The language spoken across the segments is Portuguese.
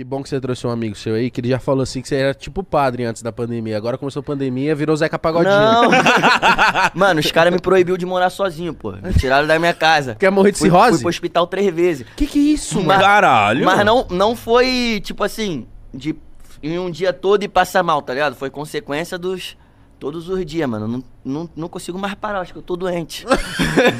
Que bom que você trouxe um amigo seu aí, que ele já falou assim que você era tipo padre antes da pandemia. Agora começou a pandemia, virou Zeca Pagodinho. Não. Mano, os caras me proibiu de morar sozinho, pô. Me tiraram da minha casa. Quer morrer de Fui, cirrose? fui pro hospital três vezes. Que que é isso, Mas- mano? Caralho. Mas não, não foi, tipo assim, de em um dia todo e passar mal, tá ligado? Foi consequência dos. Todos os dias, mano. Não, não, não consigo mais parar, acho que eu tô doente.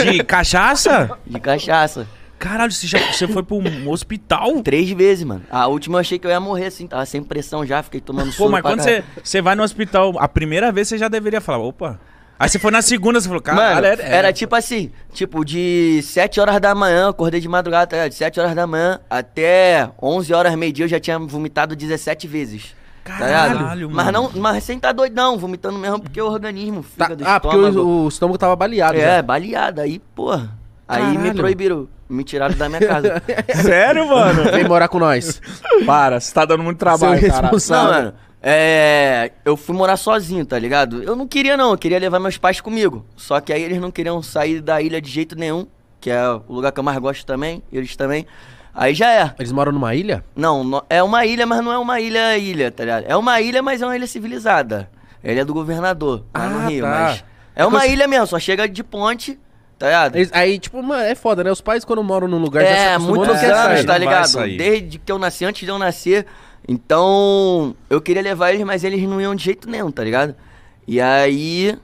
De cachaça? De cachaça. Caralho, você, já, você foi pro hospital? Três vezes, mano. A última eu achei que eu ia morrer, assim. Tava sem pressão já, fiquei tomando Pô, mas pra quando você, você vai no hospital, a primeira vez você já deveria falar, opa. Aí você foi na segunda, você falou, caralho, Mano, é- é- era tipo assim, tipo, de 7 horas da manhã, acordei de madrugada, tá ligado? De 7 horas da manhã até 11 horas, meio-dia, eu já tinha vomitado 17 vezes. tá? Caralho, Mas, mano. não, mas sem tá doidão, vomitando mesmo, porque o organismo, Tá- fígado, ah, porque estômago... o, o estômago tava baleado. É, já. baleada, aí, porra. Aí me proibiram, me tiraram da minha casa. Sério, mano? Vem morar com nós. Para, você tá dando muito trabalho, Seu cara. responsável. Não, mano. É. Eu fui morar sozinho, tá ligado? Eu não queria, não. Eu queria levar meus pais comigo. Só que aí eles não queriam sair da ilha de jeito nenhum. Que é o lugar que eu mais gosto também. Eles também. Aí já é. Eles moram numa ilha? Não, no- é uma ilha, mas não é uma ilha ilha, tá ligado? É uma ilha, mas é uma ilha civilizada. É a ilha do governador, lá Ah, no Rio. tá. Mas é uma É eu- ilha mesmo, só chega de ponte, tá ligado? Eles- aí, tipo, mano, é foda, né? Os pais, quando moram num lugar, já se É, acostumam, muitos não quer anos, sair. não tá vai ligado? sair. Desde que eu nasci, antes de eu nascer. Então, eu queria levar eles, mas eles não iam de jeito nenhum, tá ligado? E aí,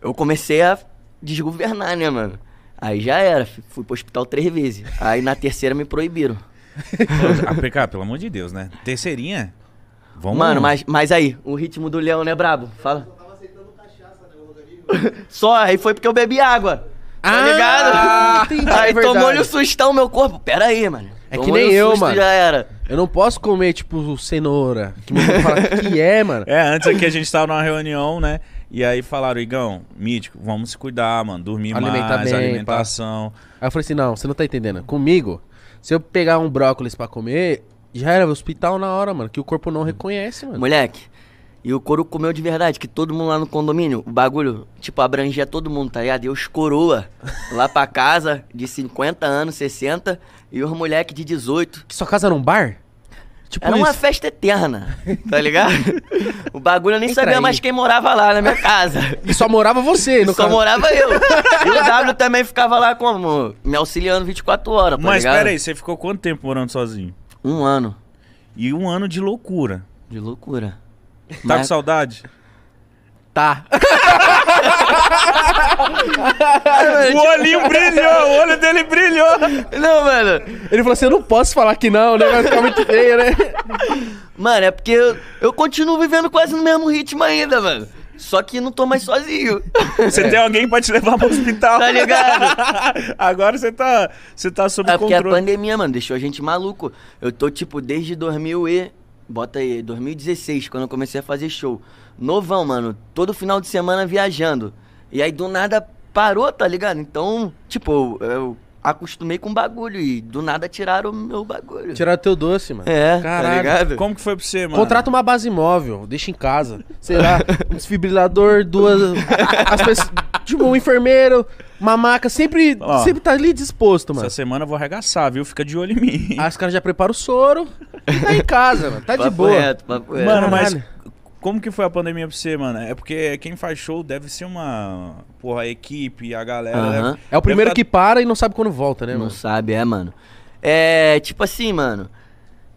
eu comecei a desgovernar, né, mano? Aí já era, fi- fui pro hospital três vezes. Aí na terceira me proibiram. APK, pelo amor de Deus, né? Terceirinha? Vamos. Mano, mas, mas aí, o ritmo do leão, né, brabo? Fala. Só, aí foi porque eu bebi água. Tá Ah, ligado? entendi, aí é tomou-lhe o sustão meu corpo. Pera aí, mano. É que nem eu, mano. Já era. Eu não posso comer, tipo, cenoura. Que meu irmão fala que é, mano. É, antes aqui a gente tava numa reunião, né? E aí falaram, Igão, mítico, vamos se cuidar, mano. Dormir Alimentar mais, bem, alimentação. Aí eu falei assim, não, você não tá entendendo. Comigo, se eu pegar um brócolis pra comer, já era hospital na hora, mano. Que o corpo não reconhece, mano. Moleque, e o couro comeu de verdade, que todo mundo lá no condomínio, o bagulho, tipo, abrangia todo mundo, tá ligado? E os coroa lá pra casa, de 50 anos, 60, e os moleque de 18. Que sua casa era um bar? Tipo Era uma isso. festa eterna, tá ligado? o bagulho eu nem Entra sabia aí. mais quem morava lá na minha casa. E só morava você, no Só caso. morava eu. E o W também ficava lá como? Me auxiliando 24 horas, tá Mas ligado? pera aí, você ficou quanto tempo morando sozinho? Um ano E um ano de loucura. de loucura. Tá com saudade? Tá. O olhinho brilhou, o olho dele brilhou. Não, mano. Ele falou assim, eu não posso falar que não, né? Vai ficar muito feio, né? Mano, é porque eu, eu continuo vivendo quase no mesmo ritmo ainda, mano. Só que não tô mais sozinho. Você tem alguém pra te levar pro hospital. Tá ligado? Agora você tá, você tá sob É porque a controle. pandemia, mano, deixou a gente maluco. Eu tô, tipo, desde 2000 e... Bota aí, 2016, quando eu comecei a fazer show. Novão, mano. Todo final de semana viajando. E aí, do nada, parou, tá ligado? Então, tipo, eu, acostumei com o bagulho. E do nada tiraram o meu bagulho. Tiraram teu doce, mano. É, tá Caralho. ligado? Como que foi pra você, mano? Contrata uma base móvel, deixa em casa. Sei lá, um desfibrilador, duas. As pessoas, tipo, um enfermeiro, uma maca, sempre, Ó. sempre tá ali disposto, mano. Essa semana eu vou arregaçar, viu? Fica de olho em mim. Aí os caras já preparam o soro e tá em casa, mano. Tá de Papo boa. reto, papo reto. Mano, mas Caralho. Como que foi a pandemia pra você, mano? É porque quem faz show deve ser uma. Porra, a equipe, a galera. Deve- É o primeiro deve que para e não sabe quando volta, né, Não mano? sabe, é, mano. É, tipo assim, mano.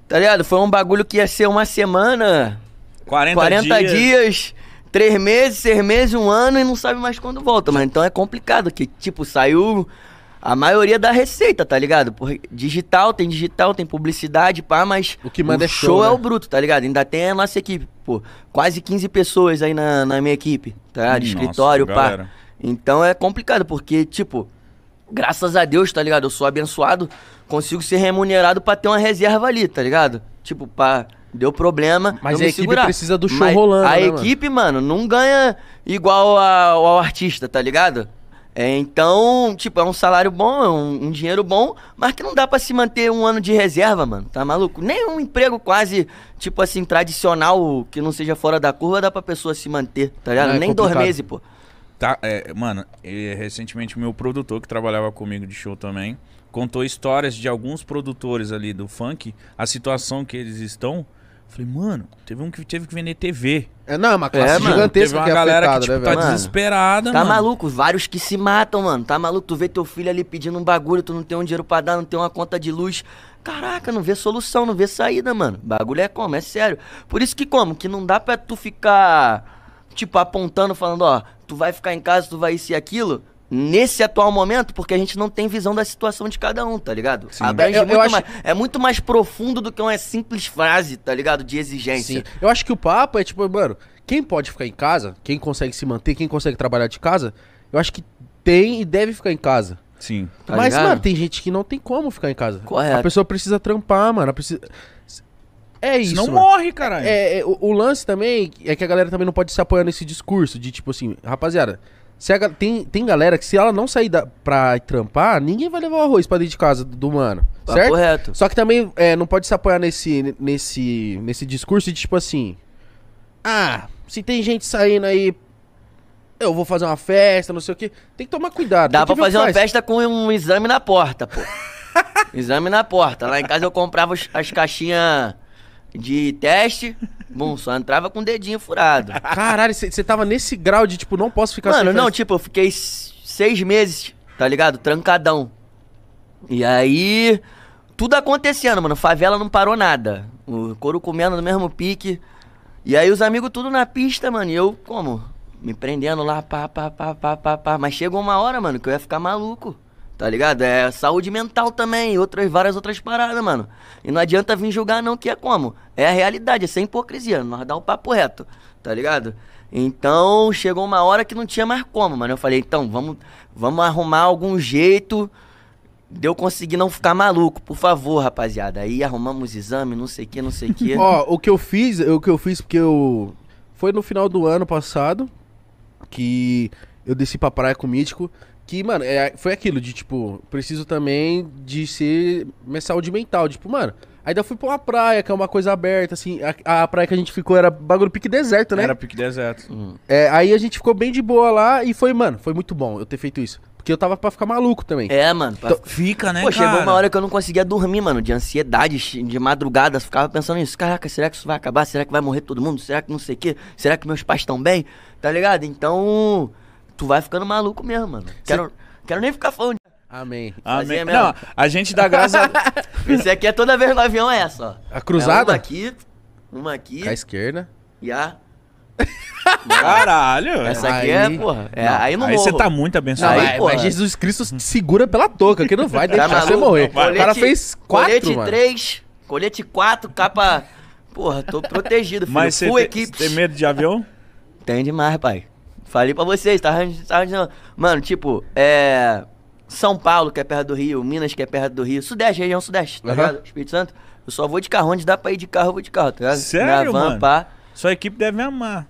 Tá ligado? Foi um bagulho que ia ser uma semana, tá 40, 40 dias. dias, 3 meses, 6 meses, um ano e não sabe mais quando volta, mano. Então é complicado, que, tipo, saiu a maioria da receita, tá ligado? Por digital, tem digital, tem publicidade, pá, mas O que manda o é show, show é né? o bruto, tá ligado? Ainda tem a nossa equipe, pô. Quase 15 pessoas aí na, na minha equipe, tá? Nossa, Escritório, pá. galera. Então é complicado, porque, tipo, graças a Deus, tá ligado? Eu sou abençoado, consigo ser remunerado pra ter uma reserva ali, tá ligado? Tipo, pá, deu problema. Mas a equipe segurar. precisa do show Mas rolando, A né, mano? equipe, mano, não ganha igual ao, ao artista, tá ligado? É, então, tipo, é um salário bom, é um, um dinheiro bom, mas que não dá pra se manter um ano de reserva, mano. Tá maluco? Nem um emprego quase, tipo assim, tradicional, que não seja fora da curva, dá pra pessoa se manter, tá ligado? É Nem dois meses, pô. Tá, é, mano, recentemente o meu produtor que trabalhava comigo de show também, contou histórias de alguns produtores ali do funk, a situação que eles estão. Falei, mano, teve um que teve que vender TV. É, não, é uma classe É, mano, gigantesca Teve uma que é galera afetada, que, tipo, né, tá? Mano, desesperada, Tá mano. maluco? Vários que se matam, mano. Tá maluco? Tu vê teu filho ali pedindo um bagulho, tu não tem um dinheiro pra dar, não tem uma conta de luz. Caraca, não vê solução, não vê saída, mano. Bagulho é como? É sério. Por isso que como? Que não dá pra tu ficar, tipo, apontando, falando, ó, tu vai ficar em casa, tu vai isso e aquilo. Nesse atual momento, porque a gente não tem visão da situação de cada um, tá ligado? Sim. Abrange Eu- eu muito acho- mais. É muito mais profundo do que uma simples frase, tá ligado? De exigência. Sim. Eu acho que o papo é tipo, mano, quem pode ficar em casa, quem consegue se manter, quem consegue trabalhar de casa, eu acho que tem e deve ficar em casa. Sim. Tá Mas, ligado? mano, tem gente que não tem como ficar em casa. Correto. A pessoa precisa trampar, mano. ela Precisa... É isso. Mano. morre, caralho. É, é, o, o lance também é que a galera também não pode se apoiar nesse discurso de tipo assim, rapaziada, se a tem, tem galera que se ela não sair da, pra trampar, ninguém vai levar o arroz pra dentro de casa do, do mano. Tá certo? correto. Só que também é, não pode se apoiar nesse, nesse, nesse discurso de tipo assim. Ah, se tem gente saindo aí. Eu vou fazer uma festa, não sei o quê. Tem que tomar cuidado. Dá pra que o fazer que uma faz. festa com um exame na porta, pô. exame na porta. Lá em casa eu comprava as caixinhas de teste. Bom, só entrava com o dedinho furado. Caralho, você tava nesse grau de tipo, não posso ficar Mano, não, tipo, eu fiquei seis meses, tá ligado? Trancadão. E aí, tudo acontecendo, mano. Favela não parou nada. O couro comendo no mesmo pique. E aí os amigos tudo na pista, mano. E eu, como? Me prendendo lá, pá, pá, pá, pá, pá, pá. Mas chegou uma hora, mano, que eu ia ficar maluco. Tá ligado? É saúde mental também, outras, várias outras paradas, mano. E não adianta vir julgar, não, que é como? É a realidade, é sem hipocrisia, nós dá o papo reto, tá ligado? Então, chegou uma hora que não tinha mais como, mano. Eu falei, então, vamos, vamos arrumar algum jeito de eu conseguir não ficar maluco, por favor, rapaziada. Aí arrumamos exame, não sei o que, não sei o que. Ó, o que eu fiz, o que eu fiz porque eu foi no final do ano passado que eu desci pra praia com o Mítico, que, mano, é, foi aquilo de tipo, preciso também de ser minha saúde mental, tipo, mano, ainda fui pra uma praia, que é uma coisa aberta, assim, a, a praia que a gente ficou era bagulho pique deserto, né? Era pique deserto. Hum. É, aí a gente ficou bem de boa lá e foi, mano, foi muito bom eu ter feito isso, porque eu tava pra ficar maluco também. É, mano. pra- Fica, né, Pô, chegou cara? uma hora que eu não conseguia dormir, mano, de ansiedade, de madrugada, ficava pensando nisso. Caraca, será que isso vai acabar? Será que vai morrer todo mundo? Será que não sei o quê? Será que meus pais estão bem? Tá ligado? Então, tu vai ficando maluco mesmo, mano. Quero, quero nem ficar falando. Amém. Amém. Mesmo. Não, a gente dá graças a... Esse aqui é toda vez no avião, é essa, ó. A cruzada? É uma aqui, uma aqui À esquerda. e a... Caralho. Essa aqui Aí- é, porra. É, aí não Aí você tá muito Não, abençoado. Aí, mas, porra. mas Jesus Cristo segura pela touca, que não vai Tá deixar você maluco? morrer. o Colete- cara fez quatro, Colete mano. 3, colete 4, capa... Porra, tô protegido, filho. Mas você tem medo de avião? Tem demais, pai. Falei pra vocês, tá? dizendo- Mano, tipo, é. São Paulo, que é perto do Rio, Minas, que é perto do Rio, Sudeste, região Sudeste, tá Aham. ligado? Espírito Santo. Eu só vou de carro, onde dá pra ir de carro, eu vou de carro, tá ligado? Sério, van, mano? pá. Sua equipe deve me amar.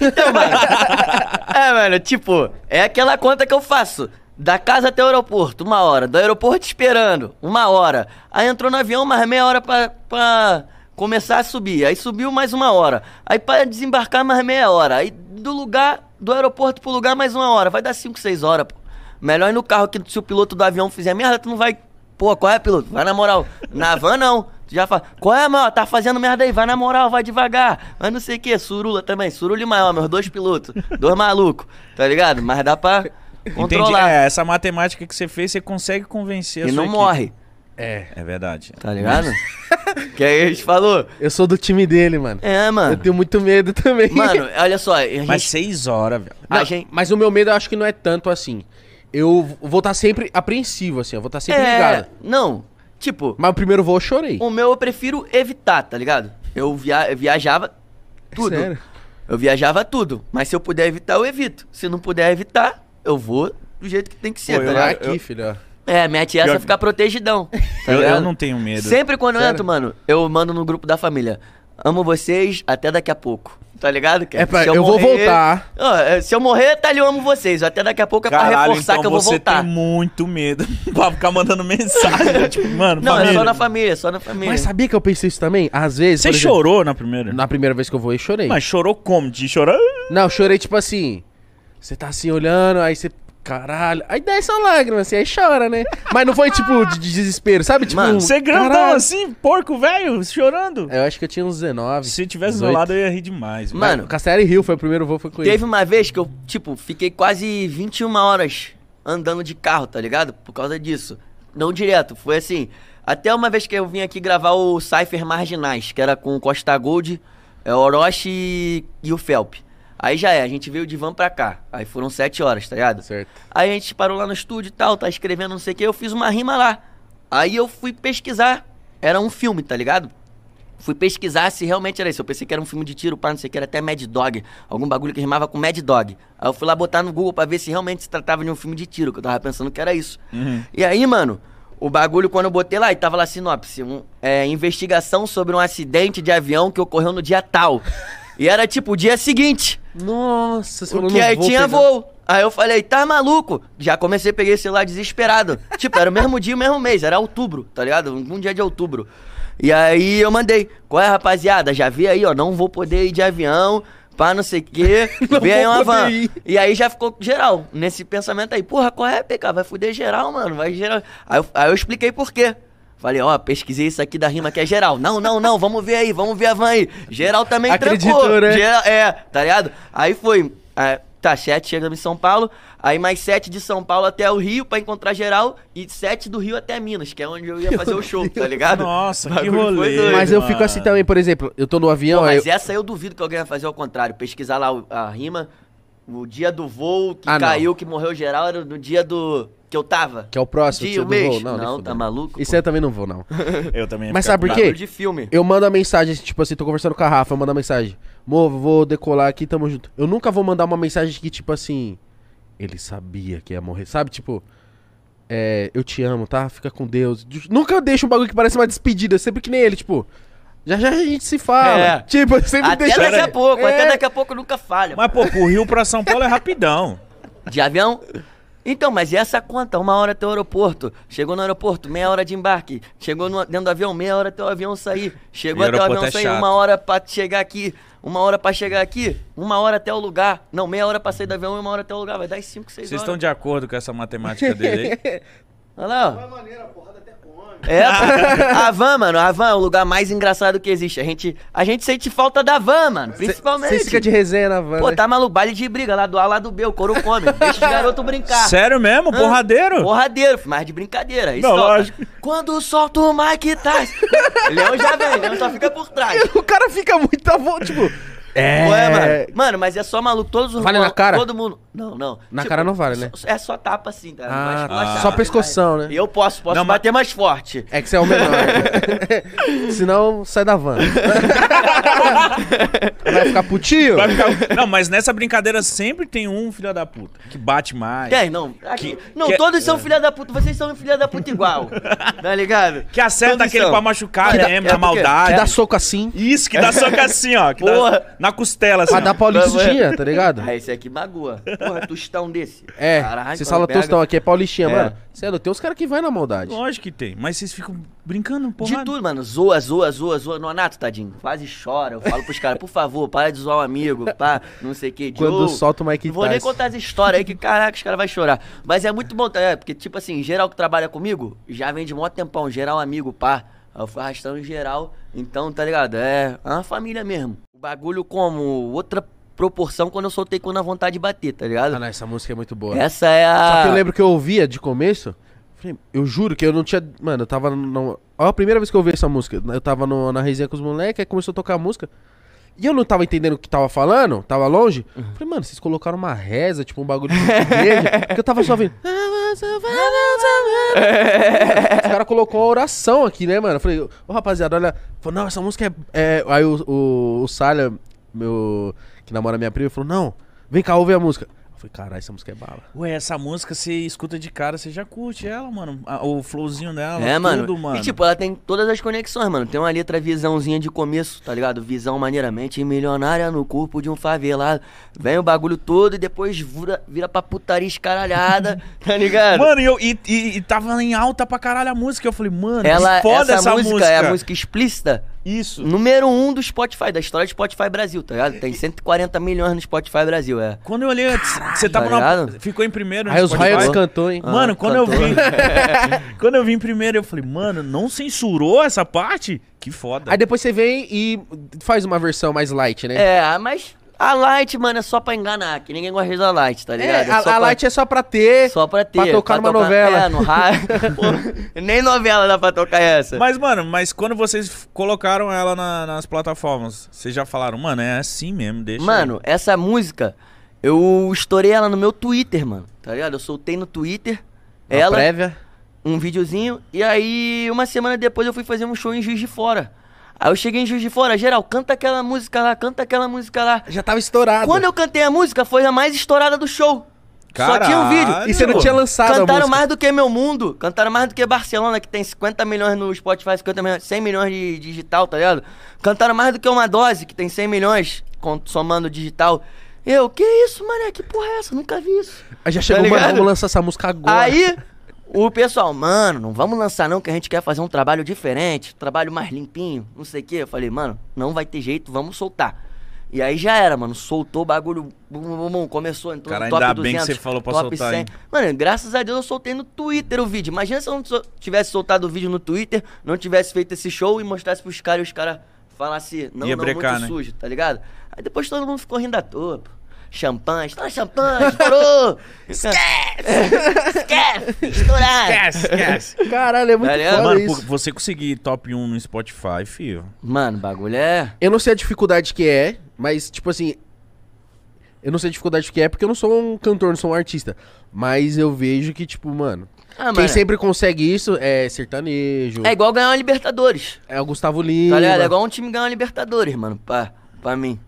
Então, mano. é, mano, tipo, é aquela conta que eu faço. Da casa até o aeroporto, uma hora. Do aeroporto esperando, uma hora. Aí entrou no avião, mais meia hora pra, pra começar a subir. Aí subiu mais uma hora. Aí pra desembarcar, mais meia hora. Aí do lugar, do aeroporto pro lugar, mais uma hora. Vai dar cinco, seis horas, pô. Melhor ir no carro que se o piloto do avião fizer merda, tu não vai. Pô, qual é, piloto? Vai na moral. Na van, não. Tu já fala, qual é, mano? Tá fazendo merda aí, vai na moral, vai devagar. Mas não sei o que, surula também. Surula e maior, meus dois pilotos. dois malucos, tá ligado? Mas dá pra Entendi. controlar. É, essa matemática que você fez, você consegue convencer a e não equipe. morre, É, É verdade. tá ligado? que aí a gente falou. eu sou do time dele, mano. É, Eu mano. tenho muito medo também. Mano, olha só. A gente, Mas seis horas, velho. Não, gente- Mas o meu medo eu acho que não é tanto assim. Eu vou estar sempre apreensivo, assim, eu vou estar sempre é, ligado. não. Tipo, Mas o primeiro voo eu chorei. o meu eu prefiro evitar, tá ligado? Eu, via, eu viajava tudo. Sério? Eu viajava tudo. Mas se eu puder evitar, eu evito. Se não puder evitar, eu vou do jeito que tem que ser, Pô, tá eu- ligado? aqui, filho. ó. É, mete essa Pior- ficar protegidão. tá Eu, eu não tenho medo. Sempre quando eu Sério? entro, mano, eu mando no grupo da família. Amo vocês, até daqui a pouco. Tá ligado? Que É pra- se eu vou voltar. Ó, é, se eu morrer, tá ali, eu amo vocês. Até daqui a pouco é pra Caralho, reforçar então que eu vou você voltar. tem muito medo pra ficar mandando mensagem. tipo, mano, Não, família. é só na família, só na família. Mas sabia que eu pensei isso também? Às vezes. Você exemplo, chorou na primeira? Na primeira vez que eu voei, chorei. Mas chorou como? De chorar? Não, eu chorei tipo assim. Você tá assim olhando, aí você Caralho. Aí desce uma lágrima, assim, aí chora, né? Mas não foi tipo de desespero, sabe? Tipo, Mano, Você grandão caralho. assim, porco velho, chorando. Eu acho que eu tinha uns 19. Se tivesse 18. do lado, eu ia rir demais. Mano, Castelo e Rio foi o primeiro voo, foi com ele. Teve uma vez que eu, tipo, fiquei quase 21 horas andando de carro, tá ligado? Por causa disso. Não direto, foi assim. Até uma vez que eu vim aqui gravar o Cypher Marginais, que era com o Costa Gold, é, o Orochi e- e o Felp. Aí já é, a gente veio de van pra cá. Aí foram 7 horas, tá ligado? Certo. Aí a gente parou lá no estúdio e tal, tá escrevendo não sei o que, eu fiz uma rima lá. Aí eu fui pesquisar. Era um filme, tá ligado? Fui pesquisar se realmente era isso. Eu pensei que era um filme de tiro, pá, não sei o que, era até Mad Dog. Algum bagulho que rimava com Mad Dog. Aí eu fui lá botar no Google pra ver se realmente se tratava de um filme de tiro, que eu tava pensando que era isso. Uhum. E aí, mano, o bagulho, quando eu botei lá, e tava lá sinopse, um, é, investigação sobre um acidente de avião que ocorreu no dia tal. E era tipo o dia seguinte. Nossa, você Porque não aí vou tinha pegar. voo. Aí eu falei, tá maluco? Já comecei a pegar esse celular desesperado. tipo, era o mesmo dia, o mesmo mês, era outubro, tá ligado? Um dia de outubro. E aí eu mandei, qual é, rapaziada? Já vi aí, ó, não vou poder ir de avião, pá, não sei o quê. Vem aí uma van. ir. E aí já ficou geral, nesse pensamento aí. Porra, qual é, PK? Vai fuder geral, mano, vai geral. Aí eu, aí eu expliquei por quê. Falei, ó, pesquisei isso aqui da rima que é geral. Não, não, não, vamos ver aí, vamos ver a van aí. Geral também Acreditou, trancou. né? Geral- é, tá ligado? Aí foi. é, tá, sete chegamos em São Paulo. Aí mais sete de São Paulo até o Rio pra encontrar geral. E sete do Rio até Minas, que é onde eu ia fazer o show, tá ligado? Nossa, que rolê. doido. Mas eu mano. fico assim também, por exemplo, eu tô no avião, Pô, aí mas eu... essa eu duvido que alguém vai fazer ao contrário. Pesquisar lá a rima. O dia do voo que Ah, não. caiu, que morreu geral, era no dia do. Que eu tava. que é o próximo, Dia, dia o do mês. voo. Não, nem tá fudendo. maluco? Isso pô? aí eu também não vou, não. Eu também Mas sabe por quê? De filme. Eu mando a mensagem, tipo assim, tô conversando com a Rafa, eu mando a mensagem. Mova, vou decolar aqui, tamo junto. Eu nunca vou mandar uma mensagem que, tipo assim, ele sabia que ia morrer, sabe? Tipo, é, eu te amo, tá? Fica com Deus. Nunca deixo um bagulho que parece uma despedida, sempre que nem ele, tipo, já já a gente se fala. É. Tipo, eu sempre Até deixo. daqui a pouco, É. até daqui a pouco nunca falha. Mas, pô, pro Rio pra São Paulo é rapidão. De avião? Então, mas e essa conta? Uma hora até o aeroporto. Chegou no aeroporto, meia hora de embarque. Chegou no- dentro do avião, meia hora até o avião sair. Chegou E até o avião é sair, chato. uma hora pra chegar aqui. Uma hora pra chegar aqui, uma hora até o lugar. Não, meia hora pra sair do avião e uma hora até o lugar. Vai dar 5, 6 Vocês horas. estão de acordo com essa matemática dele aí? Olha lá, ó. É, a van, mano, a van é o lugar mais engraçado que existe. A gente, a gente sente falta da van, mano, principalmente. Vocês ficam de resenha na van. Pô, né? tá maluco, baile de briga lá do A, lá do B, o couro come. Deixa os garotos brincar. Sério mesmo? Hã? Porradeiro? Porradeiro, mas de brincadeira. Isso Não, solta. lógico. Quando solta o Mike Tyson. Leão já vem, Leão só fica por trás. O cara fica muito à vontade, tipo. É. Ué, mano. Mano, mas é só maluco. Todos os Vale na cara? Todo mundo. Não, não. Na cara não vale, né? É só tapa assim, tá? Não vai Ah, esculachar, só pescoção, né? Eu posso, posso Não, mas- bater mais forte. É que você é o menor. Senão, sai da van. Vai ficar putinho? Vai ficar- Não, mas nessa brincadeira sempre tem um filho da puta que bate mais. Quem? Não. Aqui- Que- não, que- todos são filha da puta. Vocês são filha da puta igual. tá ligado? Que acerta Todos aquele são. pra machucar Que dá- mesmo, é na maldade. Que dá soco assim. Isso, que dá soco assim, ó. Que dá Porra. na costela, assim. Pra dar paulistinha, tá ligado? Ah, esse aqui magua. Porra, tostão desse. É, Caralho, você fala pega- tostão aqui, é paulistinha, É. mano. Você é do tem uns caras que vai na maldade. Lógico que tem. Mas vocês ficam brincando, porra. De tudo, mano. Zoa, zoa, zoa, zoa. Nonato, tadinho. Quase chora. Eu falo pros caras, por favor, para de zoar o amigo, pá, não sei o que. Quando solta o Mike Não vou nem contar as histórias aí que, caraca, os caras vão chorar. Mas é muito bom, tá? É, porque, tipo assim, geral que trabalha comigo, já vem de mó tempão. Geral amigo, pá. Aí Eu fui arrastando geral. Então, tá ligado? É uma família mesmo. O bagulho como outra proporção quando eu soltei com na vontade de bater, tá ligado? Ah, não, essa música é muito boa. Essa é a... Só que eu lembro que eu ouvia de começo. falei, Eu juro que eu não tinha. Mano, eu tava. No... Ó, a primeira vez que eu ouvi essa música. Eu tava no- na resenha com os moleques, aí começou a tocar a música. E eu não tava entendendo o que tava falando, tava longe. Uhum. Falei, mano, vocês colocaram uma reza, tipo um bagulho de igreja. porque eu tava só ouvindo. Os caras colocou uma oração aqui, né, mano? Eu falei, ô rapaziada, olha. Falou, não, essa música é. é... Aí o, o, o Salha, meu. Que namora minha prima, falou, não, vem cá, ouve a música. Eu falei, caralho, essa música é bala. Ué, essa música você escuta de cara, você já curte ela, mano. A- o flowzinho dela, É, mano. tudo, mano. E tipo, ela tem todas as conexões, mano. Tem uma letra visãozinha de começo, tá ligado? Visão maneiramente milionária no corpo de um favelado. Vem o bagulho todo e depois vira, vira pra putaria escaralhada, tá ligado? Mano, e, eu, e, e, e tava em alta pra caralho a música. Eu falei, mano, ela, que foda essa, essa, música, é a música explícita, Isso. Número um do Spotify, da história do Spotify Brasil, tá ligado? Tem 140 milhões no Spotify Brasil, é. Quando eu olhei, você tava tá na, ligado? ficou em primeiro no Aí os Spotify. Royals cantou, hein? Mano, Ah, quando eu cantou. vi. quando eu vim primeiro, eu falei, mano, não censurou essa parte? Que foda. Aí depois você vem e faz uma versão mais light, né? É, mas a Light, mano, é só pra enganar, que ninguém gosta da Light, tá ligado? É, a, só a pra- light é só pra ter. Só pra ter. pra tocar numa novela. É, no rádio. Pô, Nem novela dá pra tocar essa. Mas, mano, mas quando vocês colocaram ela na- nas plataformas, vocês já falaram, mano, é assim mesmo, deixa. Mano, essa música, eu estourei ela no meu Twitter, mano. Tá ligado? Eu soltei no Twitter Uma ela, prévia. um videozinho, e aí uma semana depois eu fui fazer um show em Juiz de Fora. Aí eu cheguei em Juiz de Fora, geral, canta aquela música lá, canta aquela música lá. Já tava estourado. Quando eu cantei a música, foi a mais estourada do show. Só tinha um vídeo. Caralho. E você não tinha lançado Cantaram mais do que Meu Mundo. Cantaram mais do que Barcelona, que tem 50 milhões no Spotify, 50 milhões, 100 milhões de digital, tá ligado? Cantaram mais do que Uma Dose, que tem 100 milhões, somando digital. Eu, que isso, mané? Que porra é essa? Nunca vi isso. Aí já chegou, Tá mano, vamos lançar essa música agora. Aí, o pessoal, mano, não vamos lançar não, que a gente quer fazer um trabalho diferente, um trabalho mais limpinho, não sei o quê. Eu falei, mano, não vai ter jeito, vamos soltar. E aí já era, mano, soltou o bagulho, bum, bum, bum, começou, entrou Cara, no top ainda bem que 200, você falou pra top soltar, hein? Mano, graças a Deus eu soltei no Twitter o vídeo. Imagina se eu não tivesse soltado o vídeo no Twitter, não tivesse feito esse show e mostrasse pros caras e os caras falassem, não, Ia não, brecar, muito né? sujo, tá ligado? Aí depois todo mundo ficou rindo à toa, pô. Champanhe, estoura champanhe, estourou! Esquece! Esquece! Estourar! Esquece, esquece. Caralho, é muito Tá ligado? foda Mano, isso. por você conseguir top 1 no Spotify, filho. Mano, o bagulho é. Eu não sei a dificuldade que é, mas, tipo assim. Eu não sei a dificuldade que é porque eu não sou um cantor, não sou um artista. Mas eu vejo que, tipo, mano. Ah, quem mano, sempre consegue isso é sertanejo. É igual ganhar uma Libertadores. É o Gustavo Lima. Tá ligado? É igual um time ganhar uma Libertadores, mano, pra, pra mim.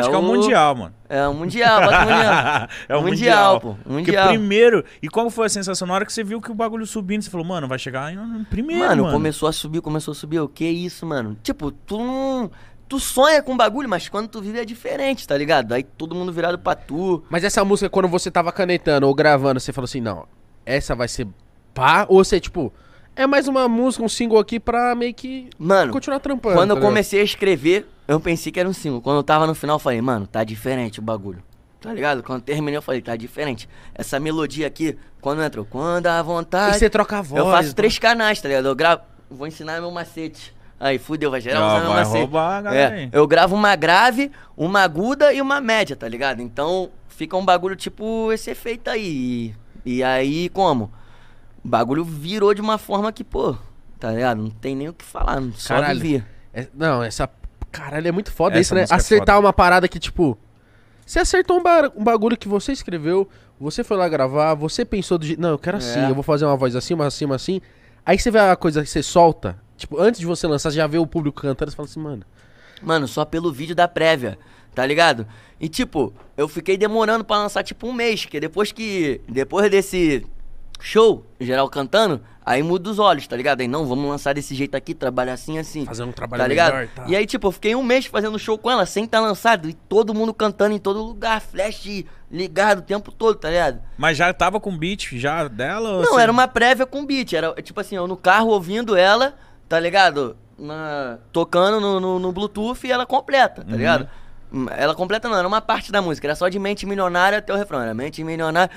Acho que é o Mundial, mano. É o Mundial, bota o Mundial. é o Mundial, Mundial, pô, Porque Mundial. primeiro. E qual foi a sensação? Na hora que você viu que o bagulho subindo, você falou, mano, vai chegar em primeiro, mano. Mano, começou a subir, começou a subir. O que isso, mano? Tipo, tu não. Tu sonha com o bagulho, mas quando tu vive é diferente, tá ligado? Aí todo mundo virado pra tu. Mas essa música, quando você tava canetando ou gravando, você falou assim, não, essa vai ser pá? Ou você, tipo, é mais uma música, um single aqui pra meio que Mano, continuar trampando. quando tá eu ligado? comecei a escrever, eu pensei que era um single. Quando eu tava no final, eu falei, mano, tá diferente o bagulho. Tá ligado? Quando terminei, eu falei, tá diferente. Essa melodia aqui, quando entrou, quando a E vontade. você troca a voz. eu faço né? três canais, tá ligado? Eu gravo. Vou ensinar meu macete. Aí, fudeu, vai gerar usar meu vai macete. roubar galera É, eu gravo uma grave, uma aguda e uma média, tá ligado? Então fica um bagulho tipo esse efeito aí. E, e aí, como? O bagulho virou de uma forma que, pô, tá ligado? Não tem nem o que falar, só Caralho. vivia. É- não, essa. Caralho, é muito foda Essa isso, né? é Acertar foda. uma parada que, tipo. Você acertou um, ba- um bagulho que você escreveu, você foi lá gravar, você pensou do jeito. Não, eu quero assim, É. eu vou fazer uma voz assim, uma assim, uma assim. Aí você vê a coisa que você solta. Tipo, antes de você lançar, você já vê o público cantando, você fala assim, mano. Mano, só pelo vídeo da prévia, tá ligado? E tipo, eu fiquei demorando pra lançar tipo um mês, porque depois que. Depois desse show, geral cantando, aí muda os olhos, tá ligado? Aí não, vamos lançar desse jeito aqui, trabalhar assim, assim. Fazendo um trabalho Tá ligado? melhor, tá. E aí, tipo, eu fiquei um mês fazendo show com ela, sem estar lançado, e todo mundo cantando em todo lugar, flash ligado o tempo todo, tá ligado? Mas já tava com beat já dela? Não, você- era uma prévia com beat. Era tipo assim, eu no carro ouvindo ela, tá ligado? Na- tocando no, no, no Bluetooth e ela completa, tá Uhum. ligado? Hum, Ela completa não, era uma parte da música, era só de mente milionária até o refrão. Era mente milionária,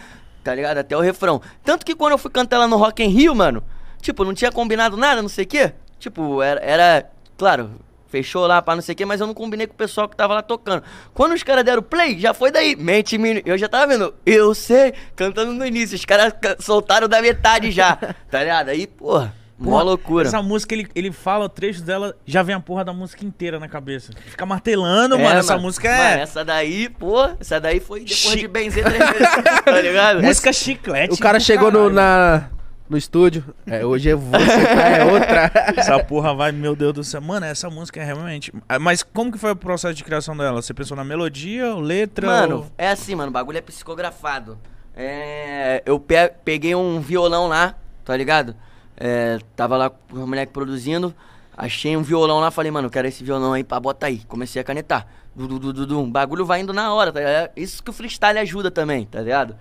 tá ligado? Até o refrão. Tanto que quando eu fui cantar ela no Rock in Rio, mano, tipo, não tinha combinado nada, não sei o quê. Tipo, era, era claro, fechou lá pra não sei o quê, mas eu não combinei com o pessoal que tava lá tocando. Quando os caras deram play, já foi daí. Mente milionária. Eu já tava vendo, eu sei, cantando no início. Os caras ca- soltaram da metade já, tá ligado? Aí, porra, mó Porra, loucura. Essa música, ele, ele fala o trecho dela, já vem a porra da música inteira na cabeça. Fica martelando, É, mano. Essa música é. Mano, essa daí, pô, essa daí foi depois de benzer três vezes, tá ligado? música chiclete. O cara chegou no, na, no estúdio. É, hoje é você? É outra. Essa porra vai, meu Deus do céu. Mano, essa música é realmente. Ah, Mas como que foi o processo de criação dela? Você pensou na melodia, letra? Mano, ou- é assim, mano, o bagulho é psicografado. É, eu pe- peguei um violão lá, tá ligado? É, tava lá com o moleque produzindo, achei um violão lá, falei, mano, quero esse violão aí pra botar aí. Comecei a canetar. Du, du, du, bagulho vai indo na hora, tá ligado? É Isso que o freestyle ajuda também, tá ligado?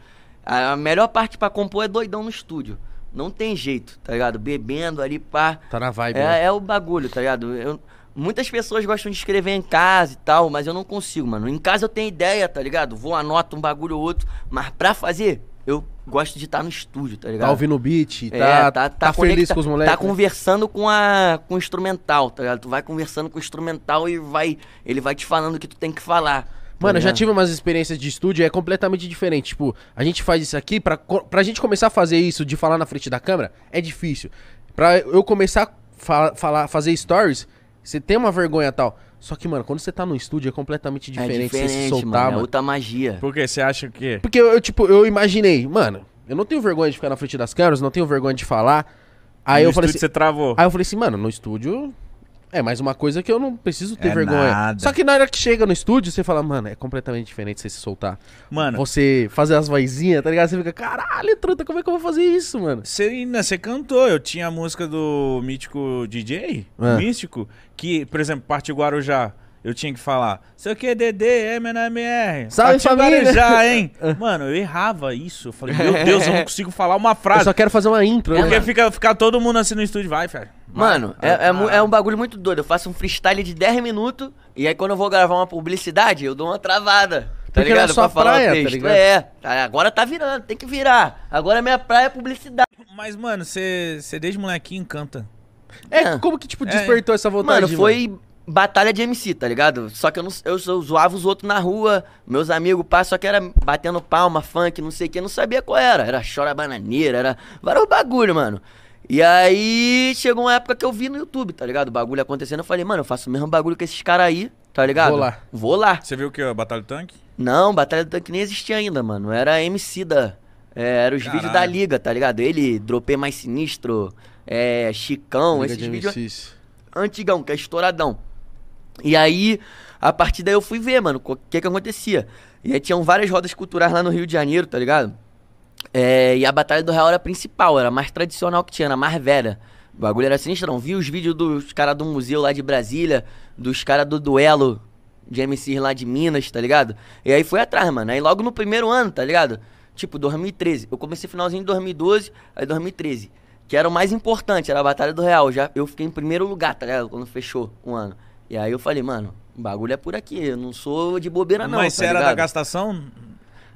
A melhor parte pra compor é doidão no estúdio. Não tem jeito, tá ligado? Bebendo ali, pá. Tá na vibe. né? É, é o bagulho, tá ligado? Eu, Muitas pessoas gostam de escrever em casa e tal, mas eu não consigo, mano. Em casa eu tenho ideia, tá ligado? Vou, anoto um bagulho ou outro. Mas pra fazer, eu gosto de estar no estúdio, tá ligado? Tá ouvindo o beat, É, tá, tá, tá feliz conecta- com os moleques. Tá conversando com a com o instrumental, tá ligado? Tu vai conversando com o instrumental e vai ele vai te falando o que tu tem que falar. tá Mano, eu já tive umas experiências de estúdio, é completamente diferente. Tipo, a gente faz isso aqui, pra, pra gente começar a fazer isso de falar na frente da câmera, é difícil. Pra eu começar a fa falar, fazer stories, você tem uma vergonha tal. Só que, mano, quando você tá no estúdio é completamente diferente, é diferente, você se mano, soltar, é mano. outra magia. Por quê? Você acha que. Porque eu, eu, tipo, eu imaginei, mano, eu não tenho vergonha de ficar na frente das câmeras, não tenho vergonha de falar. Aí no eu falei assim, você travou. Aí eu falei assim, mano, no estúdio é mais uma coisa que eu não preciso ter É vergonha. nada. Só que na hora que chega no estúdio, você fala, mano, é completamente diferente você se soltar. Mano, Você fazer as vozinhas, tá ligado? Você fica, caralho, truta, como é que eu vou fazer isso, mano? Você ainda você cantou, eu tinha a música do mítico DJ, É. místico, que, por exemplo, parte Guarujá, eu tinha que falar, sei o que, DD, MNMR, Salve, família. Guarujá, hein? Mano, eu errava isso, eu falei, meu Deus, eu não consigo falar uma Eu frase, só quero fazer uma intro, né? porque fica, fica todo mundo assim no estúdio, vai, velho. Mano, é, é mu- é um bagulho muito doido. Eu faço um freestyle de 10 minutos e aí quando eu vou gravar uma publicidade, eu dou uma travada. Tá Porque é ligado? sua pra falar praia, o tá texto. ligado? É, tá, agora tá virando, tem que virar. Agora minha praia é publicidade. Mas, mano, você você desde molequinho canta. É, como que, tipo, É. despertou essa vontade, Mano, foi batalha de MC, tá ligado? Só que eu, não, eu, eu zoava os outros na rua, meus amigos, pá, só que era batendo palma, funk, não sei o que, não sabia qual era. Era chora bananeira, era vários bagulho, mano. E aí chegou uma época que eu vi no YouTube, tá ligado? O bagulho acontecendo, eu falei, mano, eu faço o mesmo bagulho que esses caras aí, tá ligado? Vou lá. Vou lá. Você viu o que, a Batalha do Tanque? Não, Batalha do Tanque nem existia ainda, mano. Era MC da. É, era os vídeos da Caralho. liga, tá ligado? Ele, Dropei Mais Sinistro, é, Chicão, Liga esses de vídeos MCs. antigão, que é estouradão. E aí, a partir daí eu fui ver, mano, o que que acontecia. E aí tinham várias rodas culturais lá no Rio de Janeiro, tá ligado? É, e a Batalha do Real era a principal, era a mais tradicional que tinha, era a mais velha. O bagulho era sinistrão. Vi os vídeos dos caras do museu lá de Brasília, dos caras do duelo de MCs lá de Minas, tá ligado? E aí fui atrás, mano. Aí logo no primeiro ano, tá ligado? Tipo, 2013. Eu comecei finalzinho de 2012, aí 2013. Que era o mais importante, era a Batalha do Real. Já, eu fiquei em primeiro lugar, tá ligado? Quando fechou um ano. E aí eu falei, mano, o bagulho é por aqui. Eu não sou de bobeira, não. Mas tá você era da ligado? gastação?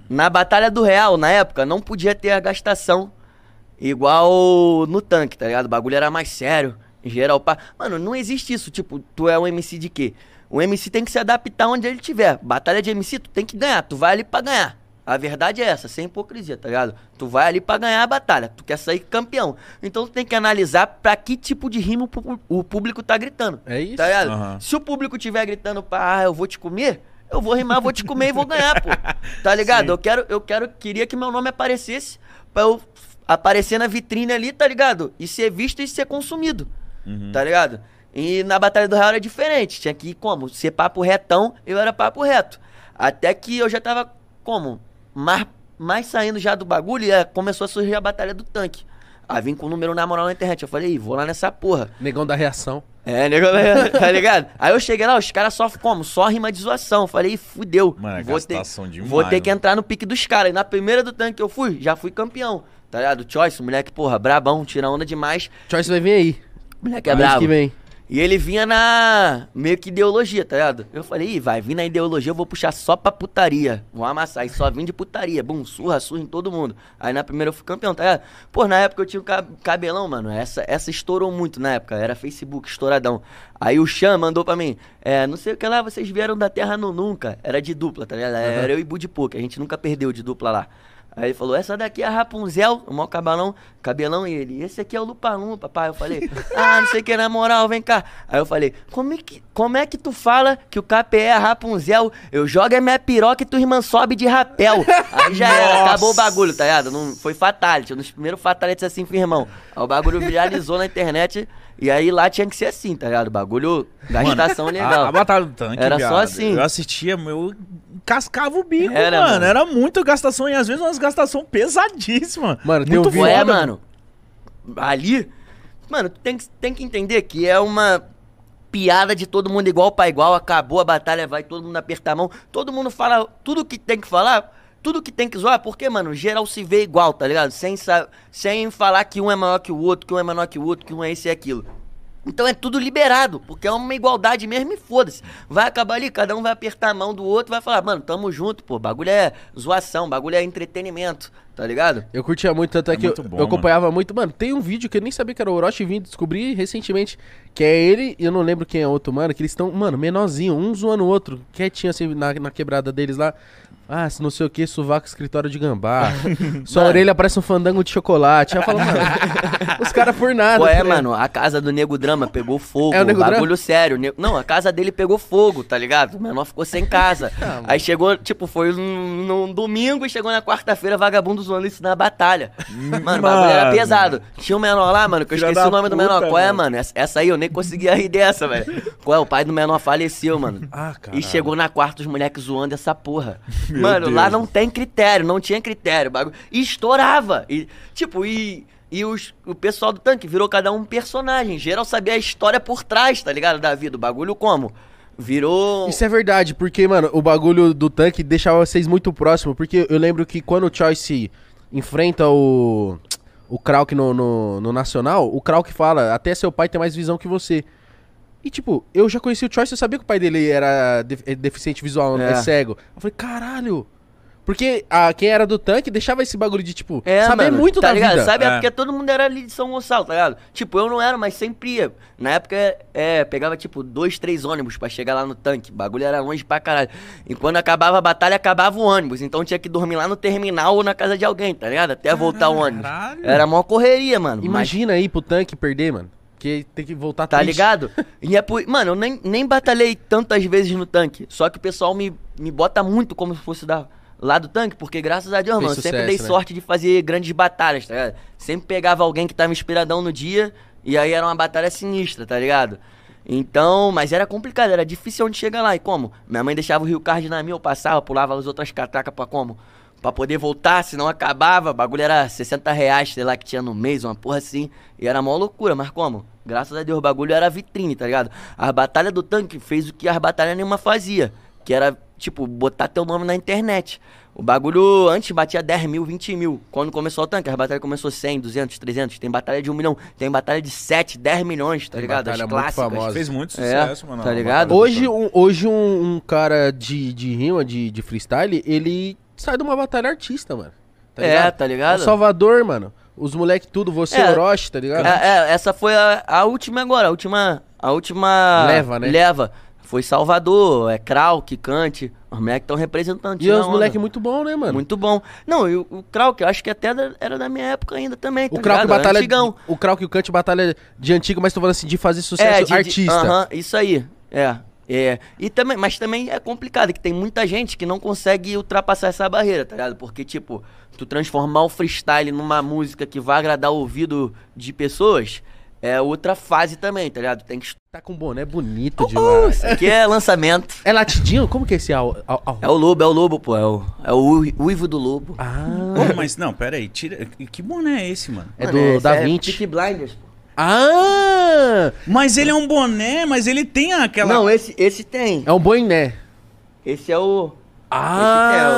Na Batalha do Real, na época, não podia ter a gastação igual no tanque, tá ligado? O bagulho era mais sério. Em geral, pá. Mano, não existe isso. Tipo, tu é um MC de quê? O MC tem que se adaptar onde ele tiver. Batalha de MC, tu tem que ganhar. Tu vai ali pra ganhar. A verdade é essa, sem hipocrisia, tá ligado? Tu vai ali pra ganhar a batalha. Tu quer sair campeão. Então tu tem que analisar pra que tipo de rima o público tá gritando. É isso? Tá ligado? Aham. Se o público tiver gritando pra, ah, eu vou te comer, eu vou rimar, vou te comer e vou ganhar, pô. Tá ligado? Sim. Eu quero, eu quero, queria que meu nome aparecesse pra eu aparecer na vitrine ali, tá ligado? E ser visto e ser consumido, Uhum. tá ligado? E na Batalha do Real era diferente. Tinha que ir como? Ser papo retão, eu era papo reto. Até que eu já tava como? Mais, mais saindo já do bagulho é, começou a surgir a Batalha do Tanque. Aí vim com o número na moral na internet. Eu falei, "Ih, vou lá nessa porra. Negão da reação. É, nego, tá ligado? Aí eu cheguei lá, os caras só como? Só rima de zoação. Falei, "Ih, fudeu. Mano, vou ter, demais, vou ter que entrar no pique dos caras. E na primeira do tanque que eu fui, já fui campeão. Tá ligado? Choice, moleque, porra, brabão, tira onda demais. Choice vai vir aí. Moleque é Mês brabo. que vem. E ele vinha na meio que ideologia, tá ligado? Eu falei, Ih, vai vir na ideologia, eu vou puxar só pra putaria. Vou amassar. E só vim de putaria. Bum, surra, surra em todo mundo. Aí na primeira eu fui campeão, tá ligado? Pô, na época eu tinha um ca- cabelão, mano. Essa, essa estourou muito na época. Era Facebook, estouradão. Aí o Chan mandou pra mim, é, não sei o que lá, vocês vieram da Terra no Nunca. Era de dupla, tá ligado? Era eu e Budipuca. A gente nunca perdeu de dupla lá. Aí ele falou, essa daqui é a Rapunzel, o maior cabelão, cabelão e ele, esse aqui é o Lupa-Lumpa, papai. Eu falei, ah, não sei o que, na moral, vem cá. Aí eu falei, como é que, como é que tu fala que o KPE é a Rapunzel? Eu jogo a minha piroca e tua irmã sobe de rapel. Aí já era, acabou o bagulho, tá ligado? Não, foi fatality, um dos primeiros fatalities assim pro irmão. Aí o bagulho viralizou na internet e aí lá tinha que ser assim, tá ligado? O bagulho, gastação legal. A, a Batalha do Tanque, Era só viado, assim. Eu assistia, meu... Cascava o bico, Era, mano. mano. Era muito gastação e às vezes umas gastação pesadíssima. Mano, tem muito um foda. mano. Ali, mano, tu tem que, tem que entender que é uma piada de todo mundo igual pra igual. Acabou a batalha, vai todo mundo apertar a mão. Todo mundo fala tudo que tem que falar, tudo que tem que zoar, porque, mano, geral se vê igual, tá ligado? Sem, sem falar que um é maior que o outro, que um é menor que o outro, que um é esse e aquilo. Então é tudo liberado, porque é uma igualdade mesmo e foda-se. Vai acabar ali, cada um vai apertar a mão do outro vai falar, mano, tamo junto, pô. Bagulho é zoação, bagulho é entretenimento, tá ligado? Eu curtia muito, tanto é, É que eu, bom, eu acompanhava muito. Mano, tem um vídeo que eu nem sabia que era o Orochi e vim descobrir recentemente. Que é ele, e eu não lembro quem é outro, mano, que eles estão, mano, menorzinho, um zoando o outro, quietinho assim na, na quebrada deles lá. Ah, se não sei o que, sovaco escritório de gambá. Sua Mano. orelha parece um fandango de chocolate. Aí eu falo, mano, os caras por nada. Pô, tá é, mano, a casa do Nego Drama pegou fogo. É o Nego bagulho sério. Ne- Não, a casa dele pegou fogo, tá ligado? O menor ficou sem casa. Ah, Aí chegou, tipo, foi num, num domingo e chegou na quarta-feira, vagabundo zoando isso na batalha. Mano, o bagulho era Mano. pesado. Tinha um menor lá, mano, que eu Filha esqueci o nome do puta, menor. Qual é, mano? mano? Essa, essa aí eu nem conseguia rir dessa, velho. Qual é? O pai do menor faleceu, mano. Ah, cara. E chegou na quarta os moleques zoando essa porra. Meu Mano, Deus. lá não tem critério, não tinha critério. Bagulho. E estourava. E, tipo, e, e os, o pessoal do tanque virou cada um personagem. Geral sabia a história por trás, tá ligado? Da vida. O bagulho como? Virou. Isso é verdade, porque, mano, o bagulho do tanque deixava vocês muito próximos. Porque eu lembro que quando o Choice enfrenta o. O Krauk no, no, no Nacional, o Krauk fala, até seu pai tem mais visão que você. E, tipo, eu já conheci o Choice, eu sabia que o pai dele era def- é deficiente visual, é. É. cego. Eu falei, caralho. Porque a, quem era do tanque deixava esse bagulho de, tipo, É, saber mano, muito tá da ligado? vida. Sabe, é. É. porque todo mundo era ali de São Gonçalo, tá ligado? Tipo, eu não era, mas sempre ia. Na época, é, pegava, tipo, dois, três ônibus pra chegar lá no tanque. O bagulho era longe pra caralho. E quando acabava a batalha, acabava o ônibus. Então tinha que dormir lá no terminal ou na casa de alguém, tá ligado? Até voltar o ônibus. Caralho. Era mó correria, mano. mas- Imagina ir pro tanque e perder, mano. Porque tem que voltar Tá triste. ligado? E é por... Mano, eu nem, nem batalhei tantas vezes no tanque. Só que o pessoal me, me bota muito como se fosse da, lá do tanque, porque graças a Deus, Fez mano, eu sempre sucesso, dei né? sorte de fazer grandes batalhas, tá ligado? Sempre pegava alguém que tava inspiradão no dia, e aí era uma batalha sinistra, tá ligado? Então, mas era complicado, era difícil onde chegar lá. E como? Minha mãe deixava o Rio Card na minha, eu passava, pulava as outras catacas pra como? Pra poder voltar, senão acabava. O bagulho era 60 reais, sei lá, que tinha no mês, uma porra assim. E era mó loucura, mas como? Graças a Deus, o bagulho era vitrine, tá ligado? A batalha do tanque fez o que as batalhas nenhuma fazia. Que era, tipo, botar teu nome na internet. O bagulho antes batia 10 mil, 20 mil. Quando começou o tanque, as batalhas começou 100, 200, 300. Tem batalha de 1 milhão. Tem batalha de 7, 10 milhões, tá Tem ligado? As batalha muito clássicas. famosa. Fez muito É, sucesso, mano. tá ligado? Hoje, um, hoje um, um cara de, de rima, de, de freestyle, ele sai de uma batalha artista, mano. Tá É, ligado? tá ligado? O Salvador, mano. Os moleque tudo, você, É. Orochi, tá ligado? É, é, essa foi a, a última agora, a última. A última. Leva, né? Leva. Foi Salvador, é Krauk, Kant. Os moleques estão representando. E os onda. moleque muito bom, né, mano? Muito bom. Não, e o, o Krauk, eu acho que até da- era da minha época ainda também. Tá o Krauk batalha. Antigão. O Krauk e o Kant batalha de antigo, mas tô falando assim, de fazer sucesso É, de- artista. Aham, isso aí. É. É. E também, mas também é complicado, que tem muita gente que não consegue ultrapassar essa barreira, tá ligado? Porque, tipo, tu transformar o freestyle numa música que vai agradar o ouvido de pessoas é outra fase também, tá ligado? Tem que. Tá com boné bonito Uh, demais. isso aqui é lançamento. É latidinho? Como que é esse ao, ao, ao- É o lobo, é o lobo, pô. É o, é o ui- uivo do lobo. Ah, Ô, mas não, pera aí. Tira... Que boné é esse, mano? é Mano, do esse Da é. Peaky Blinders, pô. Ah! Mas ele é um boné, mas ele tem aquela... Não, esse, esse tem. É um boiné. Esse é o. Ah! Esse é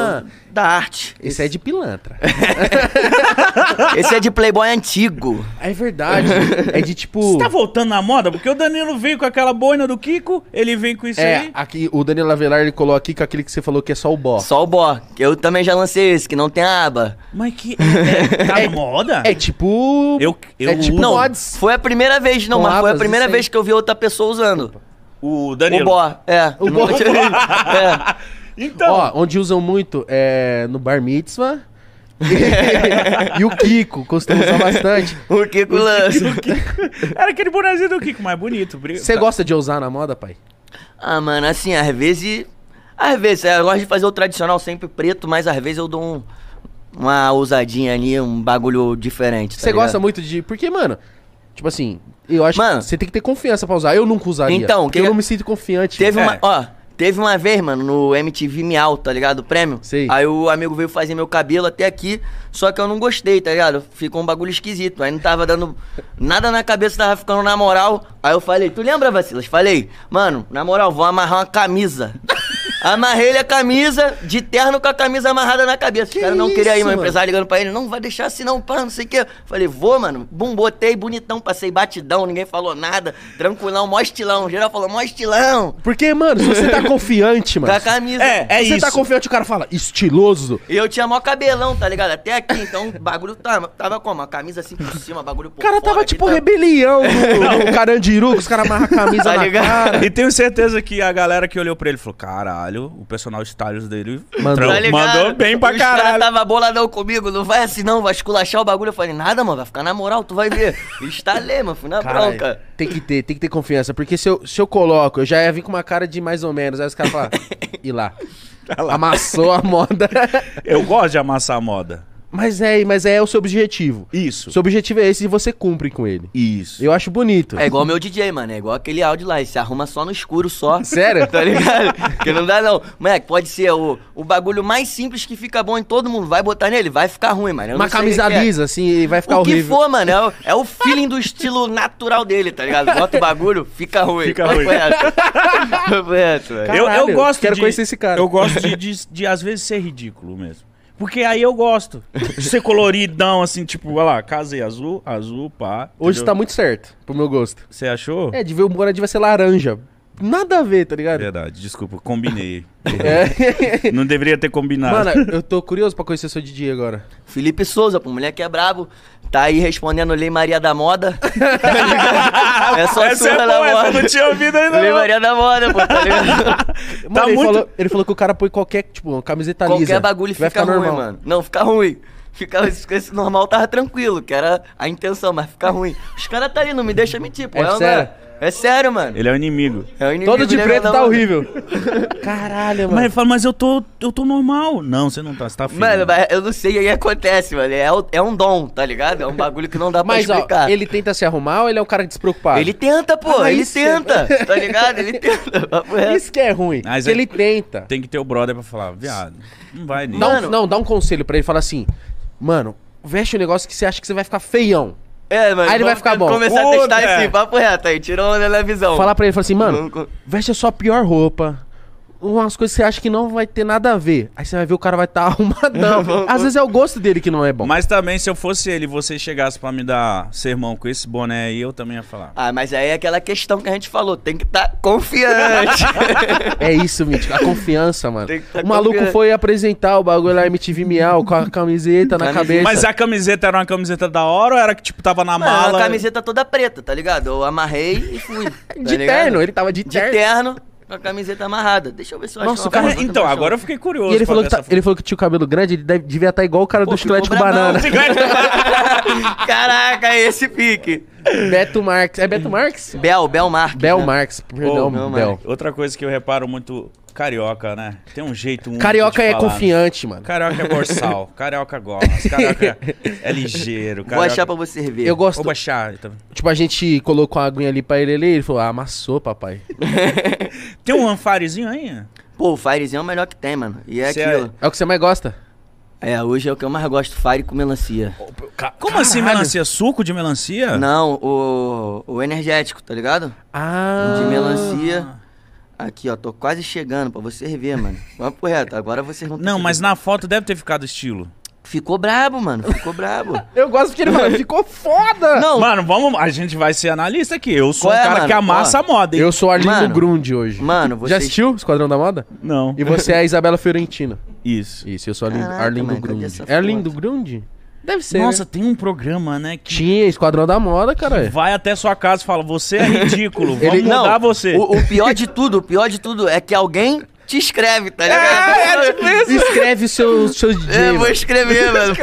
o da arte. Esse é de pilantra. Esse é de Playboy antigo. É verdade. É de tipo. Você tá voltando na moda? Porque o Danilo veio com aquela boina do Kiko, ele vem com isso É, aí. aqui o Daniel Avelar ele colocou aqui com aquele que você falou que é só o bó. Só o Bó. Que eu também já lancei esse, que não tem aba. Mas que... É, tá na moda? É tipo. Eu, eu é tipo. Não, mods. foi a primeira vez, não, Com mas foi a primeira vez que eu vi outra pessoa usando. O Danilo. O Bó, é. O Bó. visto. É. Então... Ó, onde usam muito é no bar mitzvah. e o Kiko costuma usar bastante. O Kiko lança. Era aquele bonezinho do Kiko, mais bonito. Você gosta de usar na moda, pai? Ah, mano, assim, às vezes. Às vezes, eu gosto de fazer o tradicional sempre preto, mas às vezes eu dou um, uma ousadinha ali, um bagulho diferente. tá Você gosta ligado? muito de. Porque, mano, tipo assim, eu acho Mano. que você tem que ter confiança pra usar. Eu nunca usaria. Então, porque que- eu não me sinto confiante. Teve É. uma. Ó, teve uma vez, mano, no MTV Miau, tá ligado? O prêmio. Sei. Aí o amigo veio fazer meu cabelo até aqui, só que eu não gostei, tá ligado? Ficou um bagulho esquisito. Aí não tava dando nada na cabeça, tava ficando na moral. Aí eu falei, tu lembra, Vacilas? Falei, mano, na moral, vou amarrar uma camisa. Amarrei-lhe a camisa, de terno com a camisa amarrada na cabeça. Que Os caras não queriam ir, isso, meu empresário ligando pra ele, não vai deixar assim não, pá, não sei o quê. Falei, vou, mano. Bum, botei, bonitão, passei batidão, ninguém falou nada. Tranquilão, mó estilão. Geral falou, mó estilão. Porque, mano, se você tá confiante, Com mano. a camisa. É, é se você isso. tá confiante, o cara fala, estiloso. E eu tinha mó cabelão, tá ligado? Até aqui, então o bagulho tava, tava como? A camisa assim por cima, bagulho por O cara fora, tava tipo tá- rebelião no, no Carandiru, que os caras amarram a camisa Tá na ligado? cara. E tenho certeza que a galera que olhou pra ele falou: caralho, o personal styles dele Mandou. Tá mandou bem pra E Os caras caralho. tava boladão comigo, não vai assim não, vai esculachar o bagulho. Eu falei, nada, mano, vai ficar na moral, tu vai ver. Estalei, mano, fui na Caralho, bronca. tem que ter, tem que ter confiança. Porque se eu, se eu coloco, eu já ia vir com uma cara de mais ou menos. Aí os caras falam, e lá. Amassou a moda. Eu gosto de amassar a moda. Mas é, mas é o seu objetivo. Isso. Seu objetivo é esse e você cumpre com ele. Isso. Eu acho bonito. É igual meu DJ, mano, é igual aquele áudio lá, ele se arruma só no escuro, só. Sério? Tá ligado? Porque não dá não. Moleque, pode ser o, o bagulho mais simples que fica bom em todo mundo. Vai botar nele, vai ficar ruim, mano. Eu Uma o camisa que é. lisa, assim, e vai ficar o que horrível. for, mano, é o, é o feeling do estilo natural dele, tá ligado? Bota o bagulho, fica ruim. Fica ruim. reto. Papo reto, velho. Eu, eu gosto quero de, conhecer esse cara. Eu gosto de, de, de, às vezes, ser ridículo mesmo. Porque aí eu gosto. De ser coloridão, assim, tipo, olha lá, casei azul, azul, pá. Hoje entendeu? tá muito certo, pro meu gosto. Você achou? É, de ver o Bora devia ser laranja. Nada a ver, tá ligado? Verdade, desculpa, combinei. É. Não deveria ter combinado. Mano, eu tô curioso pra conhecer seu DJ agora. Felipe Souza, pô, moleque é brabo. Tá aí respondendo Lei Maria da Moda. Tá é só essa é surra boa, na essa eu moda. não tinha ouvido ainda. Lei não. Maria da Moda, pô, tá ligado? Mano, Tá ele, muito- falou, ele falou que o cara põe qualquer, tipo, uma camiseta lisa. Qualquer bagulho vai fica ficar ruim, normal. mano. Não, fica ruim. Fica, esse, normal tava tranquilo, que era a intenção, mas fica ruim. Os caras tá ali, não me deixa mentir, pô. É sério? É sério, mano. Ele é o inimigo. É o inimigo Todo de da preto tá horrível. Caralho, Mas mano. ele fala, mas eu tô, eu tô normal. Não, você não tá, você tá feio. Mano, mas eu não sei o que acontece, mano. É, o- é um dom, tá ligado? É um bagulho que não dá pra Mas, ó, explicar. ele tenta se arrumar ou ele é um cara despreocupado? Ele tenta, pô, Ah, ele isso é- tenta, tá ligado? Ele tenta. papo reto. Isso que é ruim. Mas é- ele tenta. Tem que ter o brother pra falar, viado, não vai nisso. Dá um- Mano. não, dá um conselho pra ele. Fala assim, mano, veste um negócio que você acha que você vai ficar feião. É, mano. Aí ele vai ficar bom. Começar a Puta. testar assim, papo reto aí, tirou onda na visão. Fala pra ele, fala assim, mano, veste a sua pior roupa. Umas coisas que você acha que não vai ter nada a ver. Aí você vai ver o cara vai estar arrumadão. Vamos- Às vezes é o gosto dele que não é bom. Mas também, se eu fosse ele e você chegasse pra me dar sermão com esse boné aí, eu também ia falar. Ah, mas aí é aquela questão que a gente falou, tem que estar confiante. É isso, Mítico. A confiança, mano. Tem que tá O maluco confiante. foi apresentar o bagulho lá MTV Miau com a camiseta na cabeça. Mas a camiseta era uma camiseta da hora ou era que, tipo, tava na mala? a camiseta toda preta, tá ligado? Eu amarrei e fui. tá De ligado? terno, ele tava de De terno. Com a camiseta amarrada. Deixa eu ver se eu acho Nossa, uma o cara- Então, agora eu fiquei curioso. E ele falou, que tá- ele falou que tinha o cabelo grande, ele deve- devia estar igual o cara Pô, do chiclete com banana. Caraca, esse pique. Beto Marques. É Beto Marques? Bel, Bel Marques. Bel né? Marques, perdão, Ô, Bel. Outra coisa que eu reparo muito, carioca, né? Tem um jeito único Carioca de é falar. confiante, mano. Carioca é borsal, carioca gosta, carioca é ligeiro, Vou carioca... achar pra você ver. Eu gosto. Vou baixar. tá? Tipo, a gente colocou a aguinha ali pra ele ali, ele falou, ah, amassou, papai. Tem um anfarezinho aí? Pô, o Firezinho é o melhor que tem, mano. E é Cê aquilo. É o que você mais gosta? É... hoje é o que eu mais gosto, Fire com melancia. Como assim Caralho. melancia? Suco de melancia? Não, o, o energético, tá ligado? Ah. De melancia. Aqui, ó, tô quase chegando pra vocês verem, mano. Vamos pro reto, agora vocês vão ter Não, que mas ver. na foto deve ter ficado estilo. Ficou brabo, mano, ficou brabo. Eu gosto porque ele fala, ficou foda. Não, Mano, vamos, a gente vai ser analista aqui. Eu sou Qual um é, cara mano? que amassa Ó, a moda, hein? Eu sou Arlindo Mano. Grunde hoje. mano, Já vocês... assistiu Esquadrão da Moda? Não. E você é a Isabela Fiorentina. Isso. Isso, eu sou Arlindo, Caraca, Arlindo mano, cadê Grunde. essa É Arlindo foto? Grunde? Deve ser. Nossa, né? tem um programa, né, que Tinha Esquadrão da Moda, cara. vai até sua casa e fala, você é ridículo, vamos Ele- mudar Não, você. O, o pior de tudo, o pior de tudo é que alguém te escreve, tá ligado? É, é tipo isso. Escreve seu, seu DJ. É, vou mano. escrever, mano.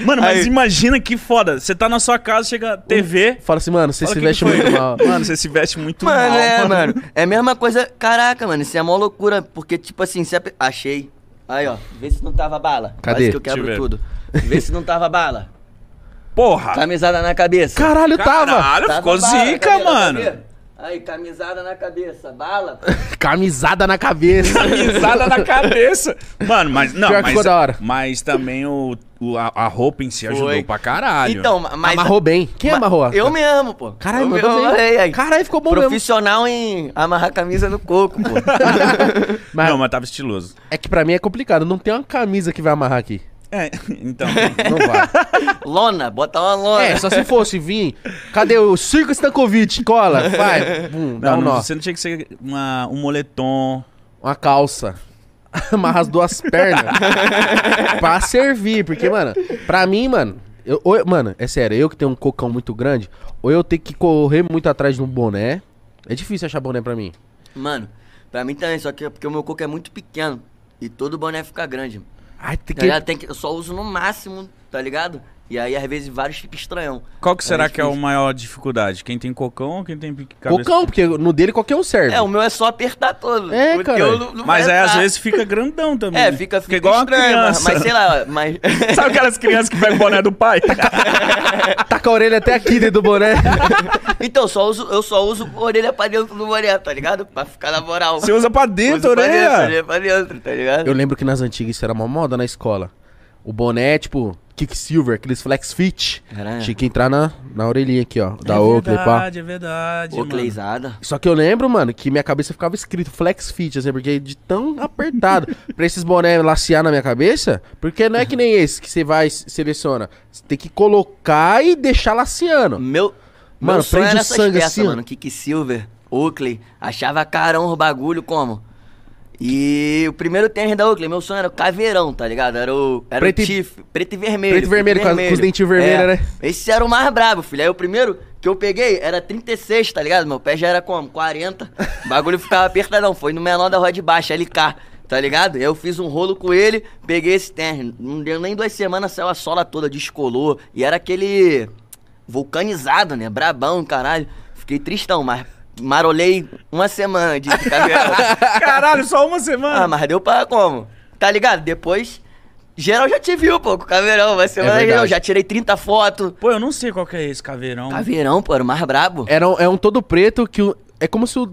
Mano, mas Aí, imagina que foda. Você tá na sua casa, chega a TV. Fala assim, mano, você se "Que veste que foi?" muito mal. Mano, você se veste muito Mano, mal. é, mano. É a mesma coisa. Caraca, mano, isso é mó loucura. Porque, tipo assim, pe- Achei. Aí, ó. Vê se não tava bala. Cadê? Quase que eu quebro tudo. Vê se não tava bala. Porra! Camisada na cabeça. Caralho, tava. Caralho, Tava ficou bala, zica, pra mano. Aí, camisada na cabeça. Bala. Camisada na cabeça. Risada na cabeça. Mano, mas não, Pior mas, ficou da hora. mas também o, o- a, a roupa em si ajudou Foi. pra caralho. Então, mas. Amarrou bem. Quem ma- amarrou? Eu mesmo, pô. Caralho, eu mandou mesmo bem. aí. Caralho, ficou bom mesmo. Profissional em amarrar camisa no coco, pô. Mas Não, mas tava estiloso. é que pra mim é complicado. Não tem uma camisa que vai amarrar aqui. É, então. Não vai. lona, bota uma lona. É, só se fosse vir. Cadê o Circo Stankovic? Cola, vai. Bum, dá Não, um não, nó. você não tinha que ser uma, um moletom. Uma calça. Amarrar as duas pernas. pra servir. Porque, mano, pra mim, mano. Eu, ou mano, é sério, eu que tenho um cocão muito grande, ou eu tenho que correr muito atrás de um boné. É difícil achar boné pra mim. Mano, pra mim também, só que é porque o meu coco é muito pequeno. E todo boné fica grande. Ai, tem Tá? Tem que, eu só uso no máximo, tá ligado? E aí, às vezes, vários ficam estranhão. Qual que será É que é o difícil. maior dificuldade? Quem tem cocão ou quem tem pique- cabeça? Cocão, porque no dele qualquer um serve. É, o meu é só apertar todo. É, porque cara. eu não- não Mas aí às vezes fica grandão também. É, né? fica, fica, igual uma estranho, mas, criança. mas sei lá, mas... Sabe aquelas crianças que pegam o boné do pai? Tá com a orelha até aqui dentro do boné. então, só uso, eu só uso orelha pra dentro do boné, tá ligado? Pra ficar na moral. Você usa pra dentro, Uso pra dentro, orelha. orelha pra dentro, tá ligado? Eu lembro que nas antigas isso era uma moda na escola. O boné, tipo, Kicksilver, aqueles flex fit. Caralho. Tinha que entrar na, na orelhinha aqui, ó. Da é Oakley, pá. verdade, é verdade. Cleizada. Só que eu lembro, mano, que minha cabeça ficava escrito flex fit, assim, porque de tão apertado. pra esses boné lacear na minha cabeça, porque não é que nem esse que você vai e seleciona. Você tem que colocar e deixar laceando. Meu, Mano, meu sonho prende era o sangue peças, assim, mano. Kicksilver, Oakley. Achava carão o bagulho como? E o primeiro tênis da Oakley, meu sonho era o caveirão, tá ligado? Era o, era Preto e- o preto e vermelho. Preto e vermelho, com as- com os dentinhos vermelhos, É. né? Esse era o mais brabo, filho. Aí o primeiro que eu peguei era 36, tá ligado? Meu pé já era como? 40. O bagulho ficava apertadão. Foi no menor da rua de baixo, LK. Tá ligado? Eu fiz um rolo com ele, peguei esse tênis. Não deu nem duas semanas, saiu a sola toda, descolou. E era aquele vulcanizado, né? Brabão, caralho. Fiquei tristão, mas marolei uma semana de caveirão. Caralho, só uma semana. ah, mas deu pra como? Tá ligado? Depois, geral já te viu, pô, com o caveirão. Uma semana verdade. eu já tirei 30 fotos. Pô, eu não sei qual que é esse caveirão. Caveirão, pô, era o mais brabo. Era um, é um todo preto que o- é como se o,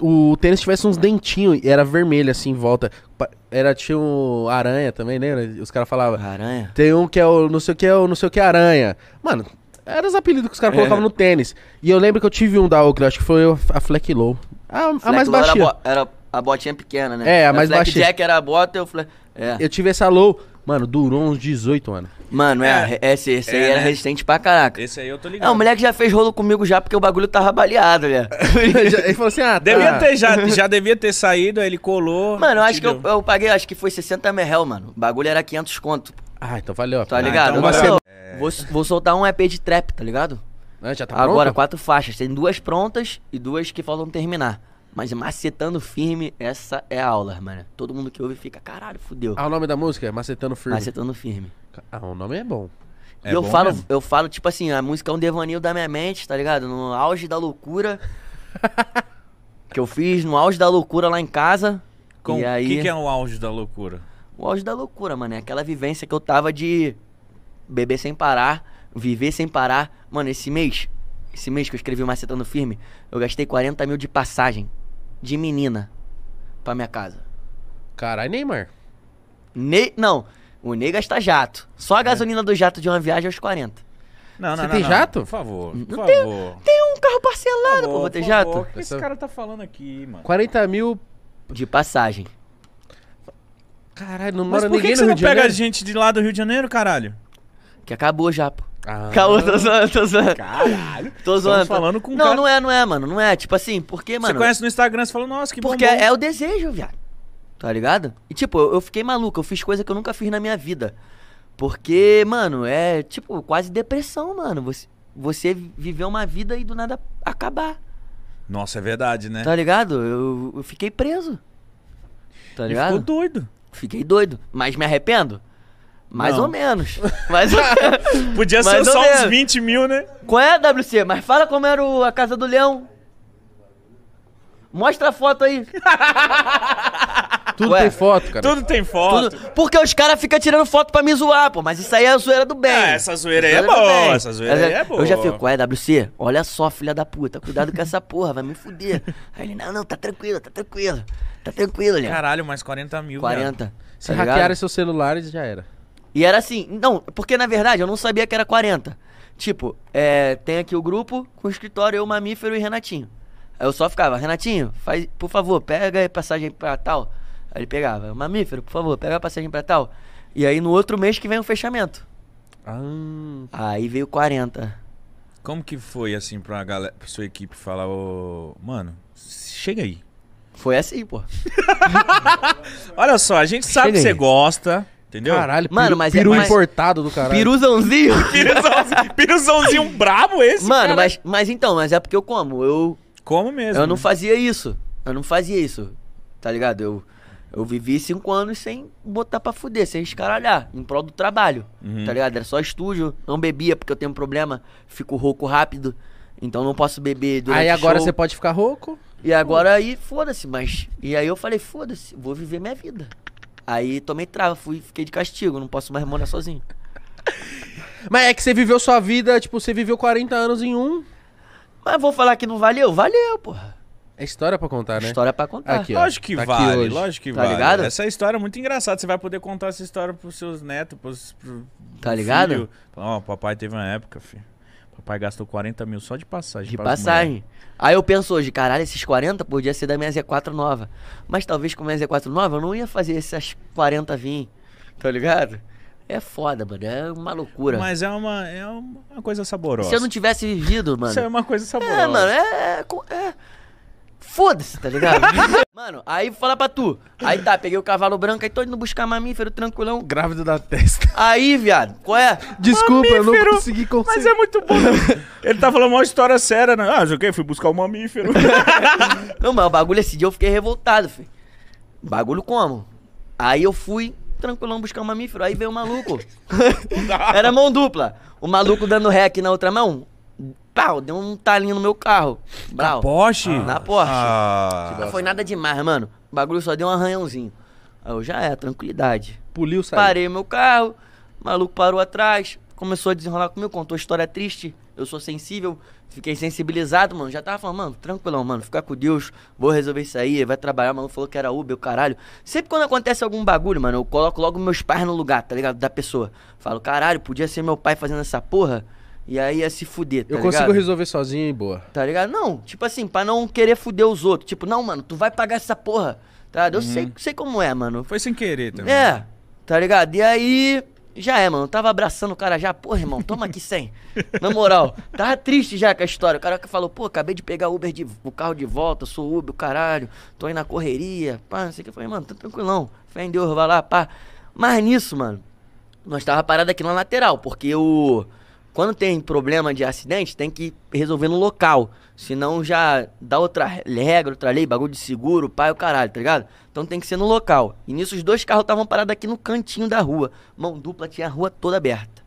o, o tênis tivesse uns dentinhos e era vermelho assim em volta. Era tinha um aranha também, lembra? Os caras falavam. Aranha. Tem um que é o não sei o que é o não sei o que aranha. Mano, eram os apelidos que os caras É. colocavam no tênis. E eu lembro que eu tive um da Oakley, acho que foi a Fleck Low. A, a mais baixinha. Era, bo- era a botinha pequena, né? É, a mais Fleck baixinha. Jack era a bota, eu falei... É. Eu tive essa Low. Mano, durou uns 18 anos. Mano, é, esse, esse aí É, era né? resistente pra caraca. Esse aí eu tô É, ligado. o moleque já fez rolo comigo já porque o bagulho tava baleado, né? Ele falou assim: ah, tá. Devia ter, já, já devia ter saído, aí ele colou. Mano, eu acho que eu, eu paguei, acho que foi 60 ml, mano. O bagulho era 500 conto, Ah, então valeu. tá Ah, ligado? então valeu. não, vou, vou soltar um EP de trap, tá ligado? Ah, já tá Agora, pronto? quatro faixas. Tem duas prontas e duas que faltam terminar. Mas macetando firme, essa é a aula, mano. Todo mundo que ouve fica, caralho, fudeu. Ah, o nome da música é Macetando Firme. Macetando firme. Ah, o nome é bom. É e eu bom falo, mesmo. eu falo, tipo assim, a música é um devaneio da minha mente, tá ligado? No auge da loucura. que eu fiz no auge da loucura lá em casa. Com- e O aí. que, que é o auge da loucura? O auge da loucura, mano. É aquela vivência que eu tava de beber sem parar, viver sem parar. Mano, esse mês, esse mês que eu escrevi o Macetando Firme, eu gastei 40 mil de passagem de menina pra minha casa. Caralho, Neymar. Ney, não, o Ney gasta jato. Só a É. gasolina do jato de uma viagem aos 40. Não, não, Você não, tem não. jato? Por favor, por Não favor. Tem um carro Por parcelado, pô, vou ter por jato. favor. O que esse cara tá falando aqui, mano? 40 mil. De passagem. Caralho, não Mas mora por que, ninguém que você no não Rio de pega a Janeiro? gente de lá do Rio de Janeiro, caralho? Que acabou já, pô. Ah. Caô, tô zoando, tô zoando. Caralho. Tô zoando. tô- falando com um Não, cara- não é, não é, mano. Não é. Tipo assim, porque, mano. Você conhece no Instagram, você fala, nossa, que Porque bombom. é o desejo, viado. Tá ligado? E tipo, eu, eu fiquei maluco, eu fiz coisa que eu nunca fiz na minha vida. Porque, mano, é tipo quase depressão, mano. Você, você viver uma vida e do nada acabar. Nossa, é verdade, né? Tá ligado? Eu, eu fiquei preso. Tá E ligado? ficou doido. Fiquei doido. Mas me arrependo? Mais Não. ou menos. Mais ou. Podia ser Mais ou só uns menos. 20 mil, né? Qual é, WC? Mas fala como era o- a casa do leão. Mostra a foto aí. Tudo Ué, tem foto, cara. Tudo tem foto. Tudo- Porque os caras ficam tirando foto pra me zoar, pô. Mas isso aí é a zoeira do bem. Ah, essa zoeira aí é boa, essa zoeira aí é boa. Eu já fico, é, WC, olha só, filha da puta, cuidado com essa porra, vai me fuder. Aí ele, não, não, tá tranquilo, tá tranquilo. Tá tranquilo, Leandro. Caralho, mais 40 mil. 40. Se tá ligado? hackearem seus celulares, já era. E era assim, não, porque na verdade eu não sabia que era 40. Tipo, é, tem aqui o grupo com o escritório, eu, Mamífero e Renatinho. Aí eu só ficava, Renatinho, faz, por favor, pega a passagem pra tal. Aí ele pegava, Mamífero, por favor, pega a passagem pra tal. E aí no outro mês que vem o fechamento. Ah, Aí veio 40. Como que foi, assim, pra, galera, pra sua equipe falar, ô, mano, chega aí. Foi assim, pô. Olha só, a gente sabe Chega que você aí. gosta, entendeu? caralho, Mano, peru, mas é- peru mas- importado do caralho. Piruzãozinho. Piruzãozinho, piruzãozinho brabo esse, Mano, cara. mas, mas então, mas é porque eu como. Eu, Como mesmo. eu não né? fazia isso. Eu não fazia isso. Tá ligado? Eu, eu vivi cinco anos sem botar pra fuder, sem escaralhar, em prol do trabalho. Uhum. Tá ligado? Era só estúdio, não bebia porque eu tenho um problema, fico rouco rápido. Então não posso beber durante Aí agora show. você pode ficar rouco? E agora aí, foda-se, mas. E aí eu falei, foda-se, vou viver minha vida. Aí tomei trava, fui, fiquei de castigo, não posso mais morar sozinho. Mas é que você viveu sua vida, tipo, você viveu 40 anos em um. Mas vou falar que não valeu? Valeu, porra. É história pra contar, né? História pra contar. Aqui, ó. Lógico que Tá aqui vale, hoje. lógico que Tá vale. ligado? Essa história é muito engraçada. Você vai poder contar essa história pros seus netos, pros, pro, Tá pro ligado? filho. Ó, papai teve uma época, filho. Papai gastou 40 mil só de passagem. De pras passagem. Aí eu penso hoje, caralho, esses 40 podia ser da minha Z4 nova. Mas talvez com a minha Z4 nova eu não ia fazer essas 40 vir. Tá ligado? É foda, mano. É uma loucura. mulheres. Mas é uma, é uma coisa saborosa. Se eu não tivesse vivido, mano. Isso é uma coisa saborosa. É, mano, é. é co- é- Foda-se, tá ligado? mano, aí fala pra tu. Aí tá, peguei o cavalo branco, aí tô indo buscar mamífero tranquilão. Grávido da testa. Aí, viado, qual é? Desculpa, eu não Mamífero. consegui conseguir. Mas é muito bom. Ele tá falando uma história séria, né? Ah, joguei, fui buscar o mamífero. Não, mas o bagulho esse dia eu fiquei revoltado, filho. Bagulho como? Aí eu fui tranquilão buscar um mamífero, aí veio o maluco. Era mão dupla. O maluco dando ré aqui na outra mão. Pau, deu um talinho no meu carro. Brau. Porsche? Na Porsche. Ah. Não foi nada demais, mano. O bagulho só deu um arranhãozinho. Aí eu já é, tranquilidade. Puliu, saiu. Parei meu carro, o maluco parou atrás, começou a desenrolar comigo, contou história triste. Eu sou sensível, fiquei sensibilizado, mano. Já tava falando, mano, tranquilão, mano, fica com Deus, vou resolver isso aí, vai trabalhar. O maluco falou que era Uber, o caralho. Sempre quando acontece algum bagulho, mano, eu coloco logo meus pais no lugar, tá ligado? Da pessoa. Falo, caralho, podia ser meu pai fazendo essa porra, e aí ia se fuder, tá Eu ligado? consigo resolver sozinho e boa. Tá ligado? Não, tipo assim, pra não querer fuder os outros. Tipo, não, mano, tu vai pagar essa porra. Tá ligado? Eu sei, sei como é, mano. Foi sem querer também. É, tá ligado? E aí, já é, mano. Eu tava abraçando o cara já. Porra, irmão, toma aqui 100. Na moral, tava triste já com a história. O cara que falou, pô, acabei de pegar o Uber de, o carro de volta, sou Uber, o caralho. Tô aí na correria. Pá, não sei o que. Eu falei, mano, tá tranquilão. Fé em Deus, vai lá, pá. Mas nisso, mano, nós tava parado aqui na lateral, porque o. Quando tem problema de acidente, tem que resolver no local. Senão já dá outra regra, outra lei, bagulho de seguro, pai o caralho, tá ligado? Então tem que ser no local. E nisso os dois carros estavam parados aqui no cantinho da rua. Mão dupla, tinha a rua toda aberta.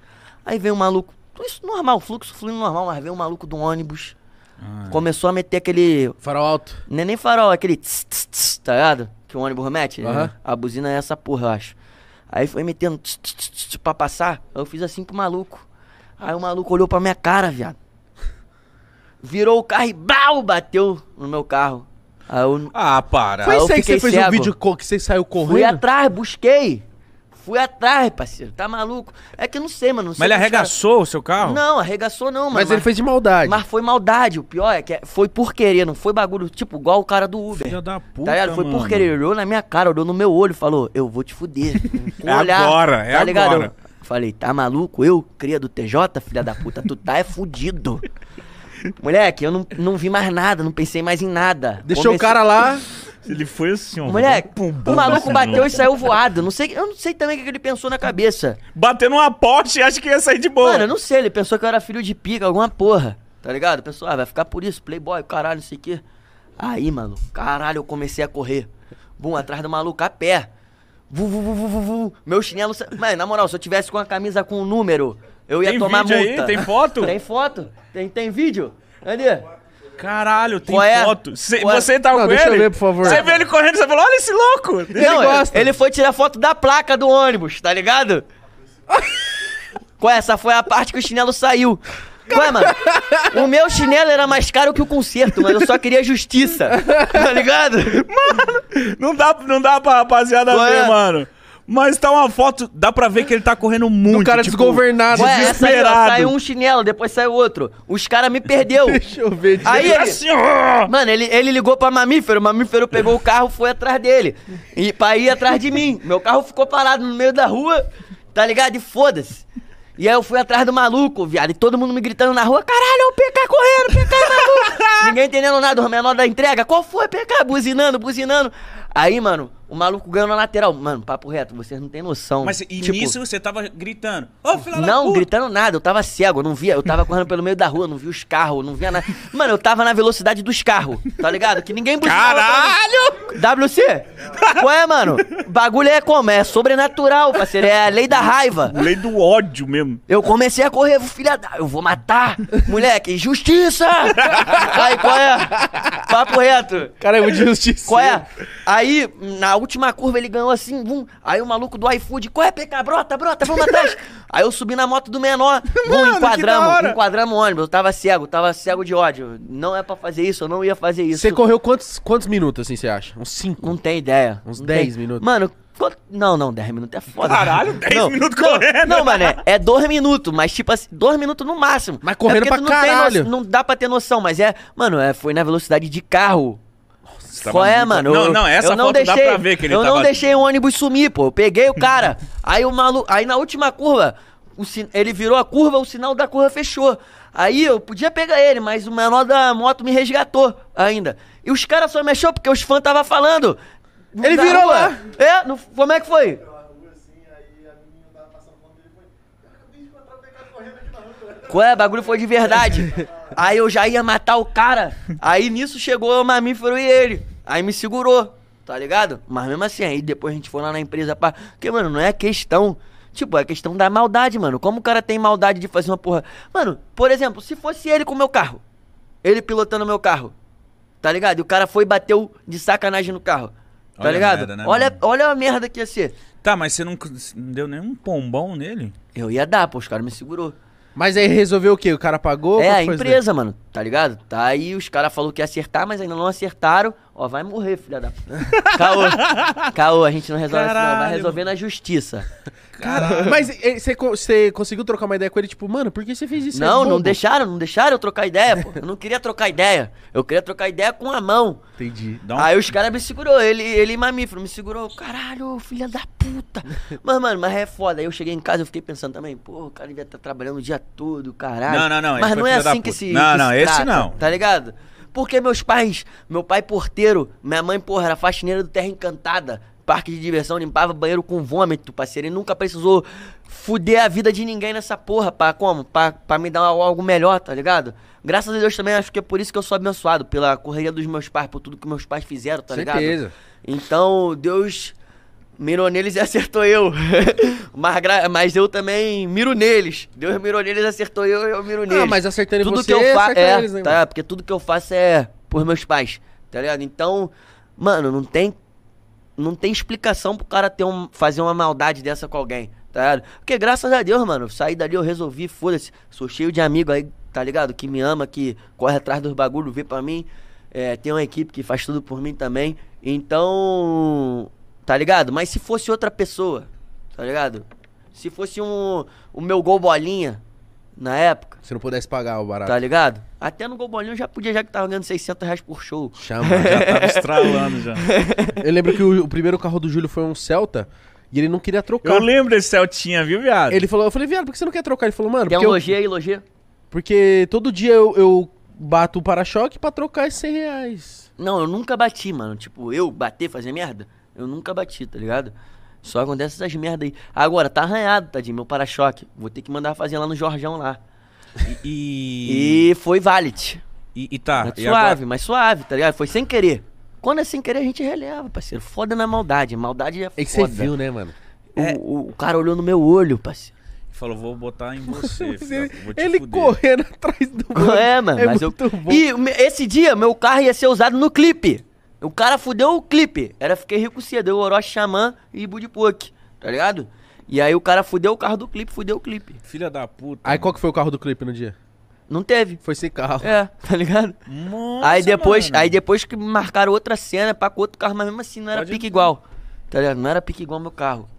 Aí veio um maluco, tudo isso normal, fluxo fluindo normal, mas veio um maluco do ônibus. Ah. Começou a meter aquele. Farol alto. Não é nem farol, é aquele tss, tss, tss, tá ligado? Que o ônibus mete. né? Aham. A buzina é essa porra, eu acho. Aí foi metendo tss, tss, tss, pra passar. Eu fiz assim pro maluco. Aí o maluco olhou pra minha cara, viado. Virou o carro e bau, bateu no meu carro. Aí eu Ah, para. Foi isso aí que você fiquei fez um cego. vídeo co- que você saiu fui correndo? atrás, busquei. Fui atrás, parceiro. Tá maluco? É que eu não sei, mano. não sei Mas ele como os arregaçou o seu carro? Não, arregaçou não, mano. Mas ele fez de maldade. Mas foi maldade. O pior é que é- foi por querer, não foi bagulho, tipo, igual o cara do Uber. Filha da puta, Tá ligado? Foi mano. por querer. Ele olhou na minha cara, olhou no meu olho e falou: Eu vou te fuder. Com É agora, é tá ligado? agora. Eu falei: Tá maluco? Eu, cria do TJ, filha da puta, tu tá é fudido. Moleque, eu não, não vi mais nada, não pensei mais em nada. Deixou o Comecei- cara lá. Ele foi assim, ó. Moleque, pum, bum, o maluco assim, bateu e saiu voado. Não sei, eu não sei também o que ele pensou na cabeça. Bateu numa ponte e acha que ia sair de boa. Mano, eu não sei, ele pensou que eu era filho de pica, alguma porra. Tá ligado? Pensou, ah, vai ficar por isso, playboy, caralho, não sei o quê. Aí, mano, caralho, eu comecei a correr. Bum, atrás do maluco, a pé. Vu, vu, vu, vu, vu, vu. Meu chinelo... Mano, na moral, se eu tivesse com a camisa com um número, eu ia Tem tomar vídeo aí? multa. Tem foto? Tem foto? Tem, tem vídeo? Cadê? Caralho, tem Qual é? foto. Cê- é? você tava Não, com deixa eu ele? ver, por favor. Você viu ele correndo e você falou, olha esse louco. Não, gosta. ele foi tirar foto da placa do ônibus, tá ligado? Qual é? Essa foi a parte que o chinelo saiu. Qual é, mano? O meu chinelo era mais caro que o conserto, mas eu só queria justiça. Tá ligado? Não dá, não dá pra rapaziada Qual ver, mano. Mas tá uma foto, dá pra ver que ele tá correndo muito. Um cara tipo, desgovernado. Ué, essa aí, ó, desesperado. saiu um chinelo, depois saiu outro. Os caras me perdeu. Deixa eu ver. Aí Ele assim. Mano, ele, ele ligou pra mamífero, o mamífero pegou o carro foi atrás dele. E pra ir atrás de mim. Meu carro ficou parado no meio da rua, tá ligado? E foda-se. E aí eu fui atrás do maluco, viado. E todo mundo me gritando na rua: caralho, é o PK correndo, PK é maluco. Ninguém entendendo nada, o menor da entrega. Qual foi, PK? Buzinando, buzinando. Aí, mano, o maluco ganhou na lateral. Mano, papo reto, vocês não tem noção. Mas e Tipo, nisso você tava gritando. Ô, filha da Não, puta. gritando nada, eu tava cego, eu não via, eu tava correndo pelo meio da rua, não via os carros, não via nada. Mano, eu tava na velocidade dos carros, tá ligado? Que ninguém mim. Caralho! WC? Qual é, mano? Bagulho é como? É sobrenatural, parceiro, é a lei da raiva. Lei do ódio mesmo. Eu comecei a correr, filha da... Eu vou matar, moleque, justiça! Aí, qual é? Papo reto. Cara, é muito justiça. Qual é? Aí, na última curva, ele ganhou assim, vum. Aí o maluco do iFood, qual é, PK? Brota, brota, vamos atrás. Aí eu subi na moto do menor, vum, Mano, enquadramos, enquadramos o ônibus. Eu tava cego, tava cego de ódio. Não é pra fazer isso, eu não ia fazer isso. Você correu quantos, quantos minutos, assim, você acha? Uns 5? Não tem ideia. Uns Não 10 tem. minutos. Mano, quanto- não, não, 10 minutos é foda. Caralho, 10 Não, minutos não, correndo. Não, mano, é, é 2 minutos, mas tipo assim, 2 minutos no máximo. Mas correndo é porque pra tu não tem caralho. no- não dá pra ter noção, mas é. Mano, é, foi na velocidade de carro. Você tava Qual é, muito- mano? Não, Eu- não, essa eu não foto deixei, dá pra ver que ele Eu tava... não deixei o ônibus sumir, pô. Eu peguei o cara. aí o maluco. Aí na última curva, o sin- ele virou a curva, o sinal da curva fechou. Aí eu podia pegar ele, mas o menor da moto me resgatou ainda. E os caras só mexeu porque os fãs tava falando. Ele virou rua. lá. É? No- como é que foi? Qual é? Bagulho foi de verdade. Aí eu já ia matar o cara. Aí nisso chegou o mamífero e ele. Aí me segurou, tá ligado? Mas mesmo assim, aí depois a gente foi lá na empresa pra. Porque, mano, não é questão. Tipo, é questão da maldade, mano. Como o cara tem maldade de fazer uma porra. Mano, por exemplo, se fosse ele com o meu carro. Ele pilotando o meu carro. Tá ligado? E o cara foi e bateu de sacanagem no carro. Tá Olha a ligado? merda, né, olha, mano? olha a merda que ia ser. Tá, mas você não, não deu nenhum pombão nele? Eu ia dar, pô, os caras me segurou. Mas aí resolveu o quê? O cara pagou? É, a empresa, mano, tá ligado? Tá aí, os caras falaram que ia acertar, mas ainda não acertaram. Ó, vai morrer, filha da. Caô. Caô, a gente não resolve isso, não. Vai Caralho. resolver na justiça. Cara, mas eh, você co- você conseguiu trocar uma ideia com ele, tipo, mano, por que você fez isso? É não, não deixaram, não deixaram eu trocar ideia, pô. Eu não queria trocar ideia. Eu queria trocar ideia com a mão. Entendi. Um... Aí os caras me segurou, ele, ele mamífero, me segurou. Caralho, filha da puta. Mas, mano, mas é foda. Aí eu cheguei em casa e fiquei pensando também, pô, o cara devia estar trabalhando o dia todo, caralho. Não, não, não, Mas não é assim que se. Não, que não, se esse trata, não. Tá ligado? Porque meus pais, meu pai porteiro, minha mãe, porra, era faxineira do Terra Encantada. Parque de diversão, limpava banheiro com vômito, parceiro. E nunca precisou fuder a vida de ninguém nessa porra, pra como? Pra, pra me dar algo melhor, tá ligado? Graças a Deus também, acho que é por isso que eu sou abençoado, pela correria dos meus pais, por tudo que meus pais fizeram, tá ligado? Certeza. Então, Deus mirou neles e acertou eu. mas, mas eu também miro neles. Deus mirou neles e acertou eu e eu miro neles. Ah, mas acertando tudo você, que eu faço é, eles, né, tá, porque tudo que eu faço é por meus pais, tá ligado? Então, mano, não tem não tem explicação pro cara ter um, fazer uma maldade dessa com alguém, tá ligado? Porque graças a Deus, mano, saí dali, eu resolvi, foda-se. Sou cheio de amigo aí, tá ligado? Que me ama, que corre atrás dos bagulhos, vê pra mim. É, tem uma equipe que faz tudo por mim também. Então, tá ligado? Mas se fosse outra pessoa, tá ligado? Se fosse um o meu gol bolinha na época, Se não pudesse pagar o barato. tá ligado? Até no gol bolinha eu já podia, já que tava ganhando 600 reais por show. Chama. Já tava estralando já. Eu lembro que o, o primeiro carro do Júlio foi um Celta e ele não queria trocar. Eu lembro desse Celtinha, viu, viado? Ele falou, eu falei, viado, por que você não quer trocar? Ele falou, mano, Quer um logia aí, logia? porque todo dia eu, eu bato o para-choque pra trocar esses 100 reais. Não, eu nunca bati, mano. Tipo, eu bater, fazer merda, eu nunca bati, tá ligado? Só acontece essas merda aí. Agora, tá arranhado, tadinho, meu para-choque. Vou ter que mandar fazer lá no Jorjão lá. E... E foi valet. E, e tá. Mas e suave, agora- mas suave, tá ligado? Foi sem querer. Quando é sem querer, a gente releva, parceiro. Foda na maldade. Maldade é É que você foda. viu, né, mano? O, o- o cara olhou no meu olho, parceiro. Falou, vou botar em você, filho. Ele, Vou te ele fuder. correndo atrás do É, mano, mas eu. bom. E esse dia, meu carro ia ser usado no clipe. O cara fudeu o clipe. Era Fiquei Rico Cedo, eu, Orochi Xamã e Budipuk, tá ligado? E aí o cara fudeu o carro do clipe, fudeu o clipe. Filha da puta. Aí qual que foi o carro do clipe no dia? Não teve. Foi sem carro. É, tá ligado? Nossa, aí depois, mano. aí depois que marcaram outra cena pra com outro carro, mas mesmo assim não era Pode- pique igual. Tá ligado? Não era pique igual meu carro.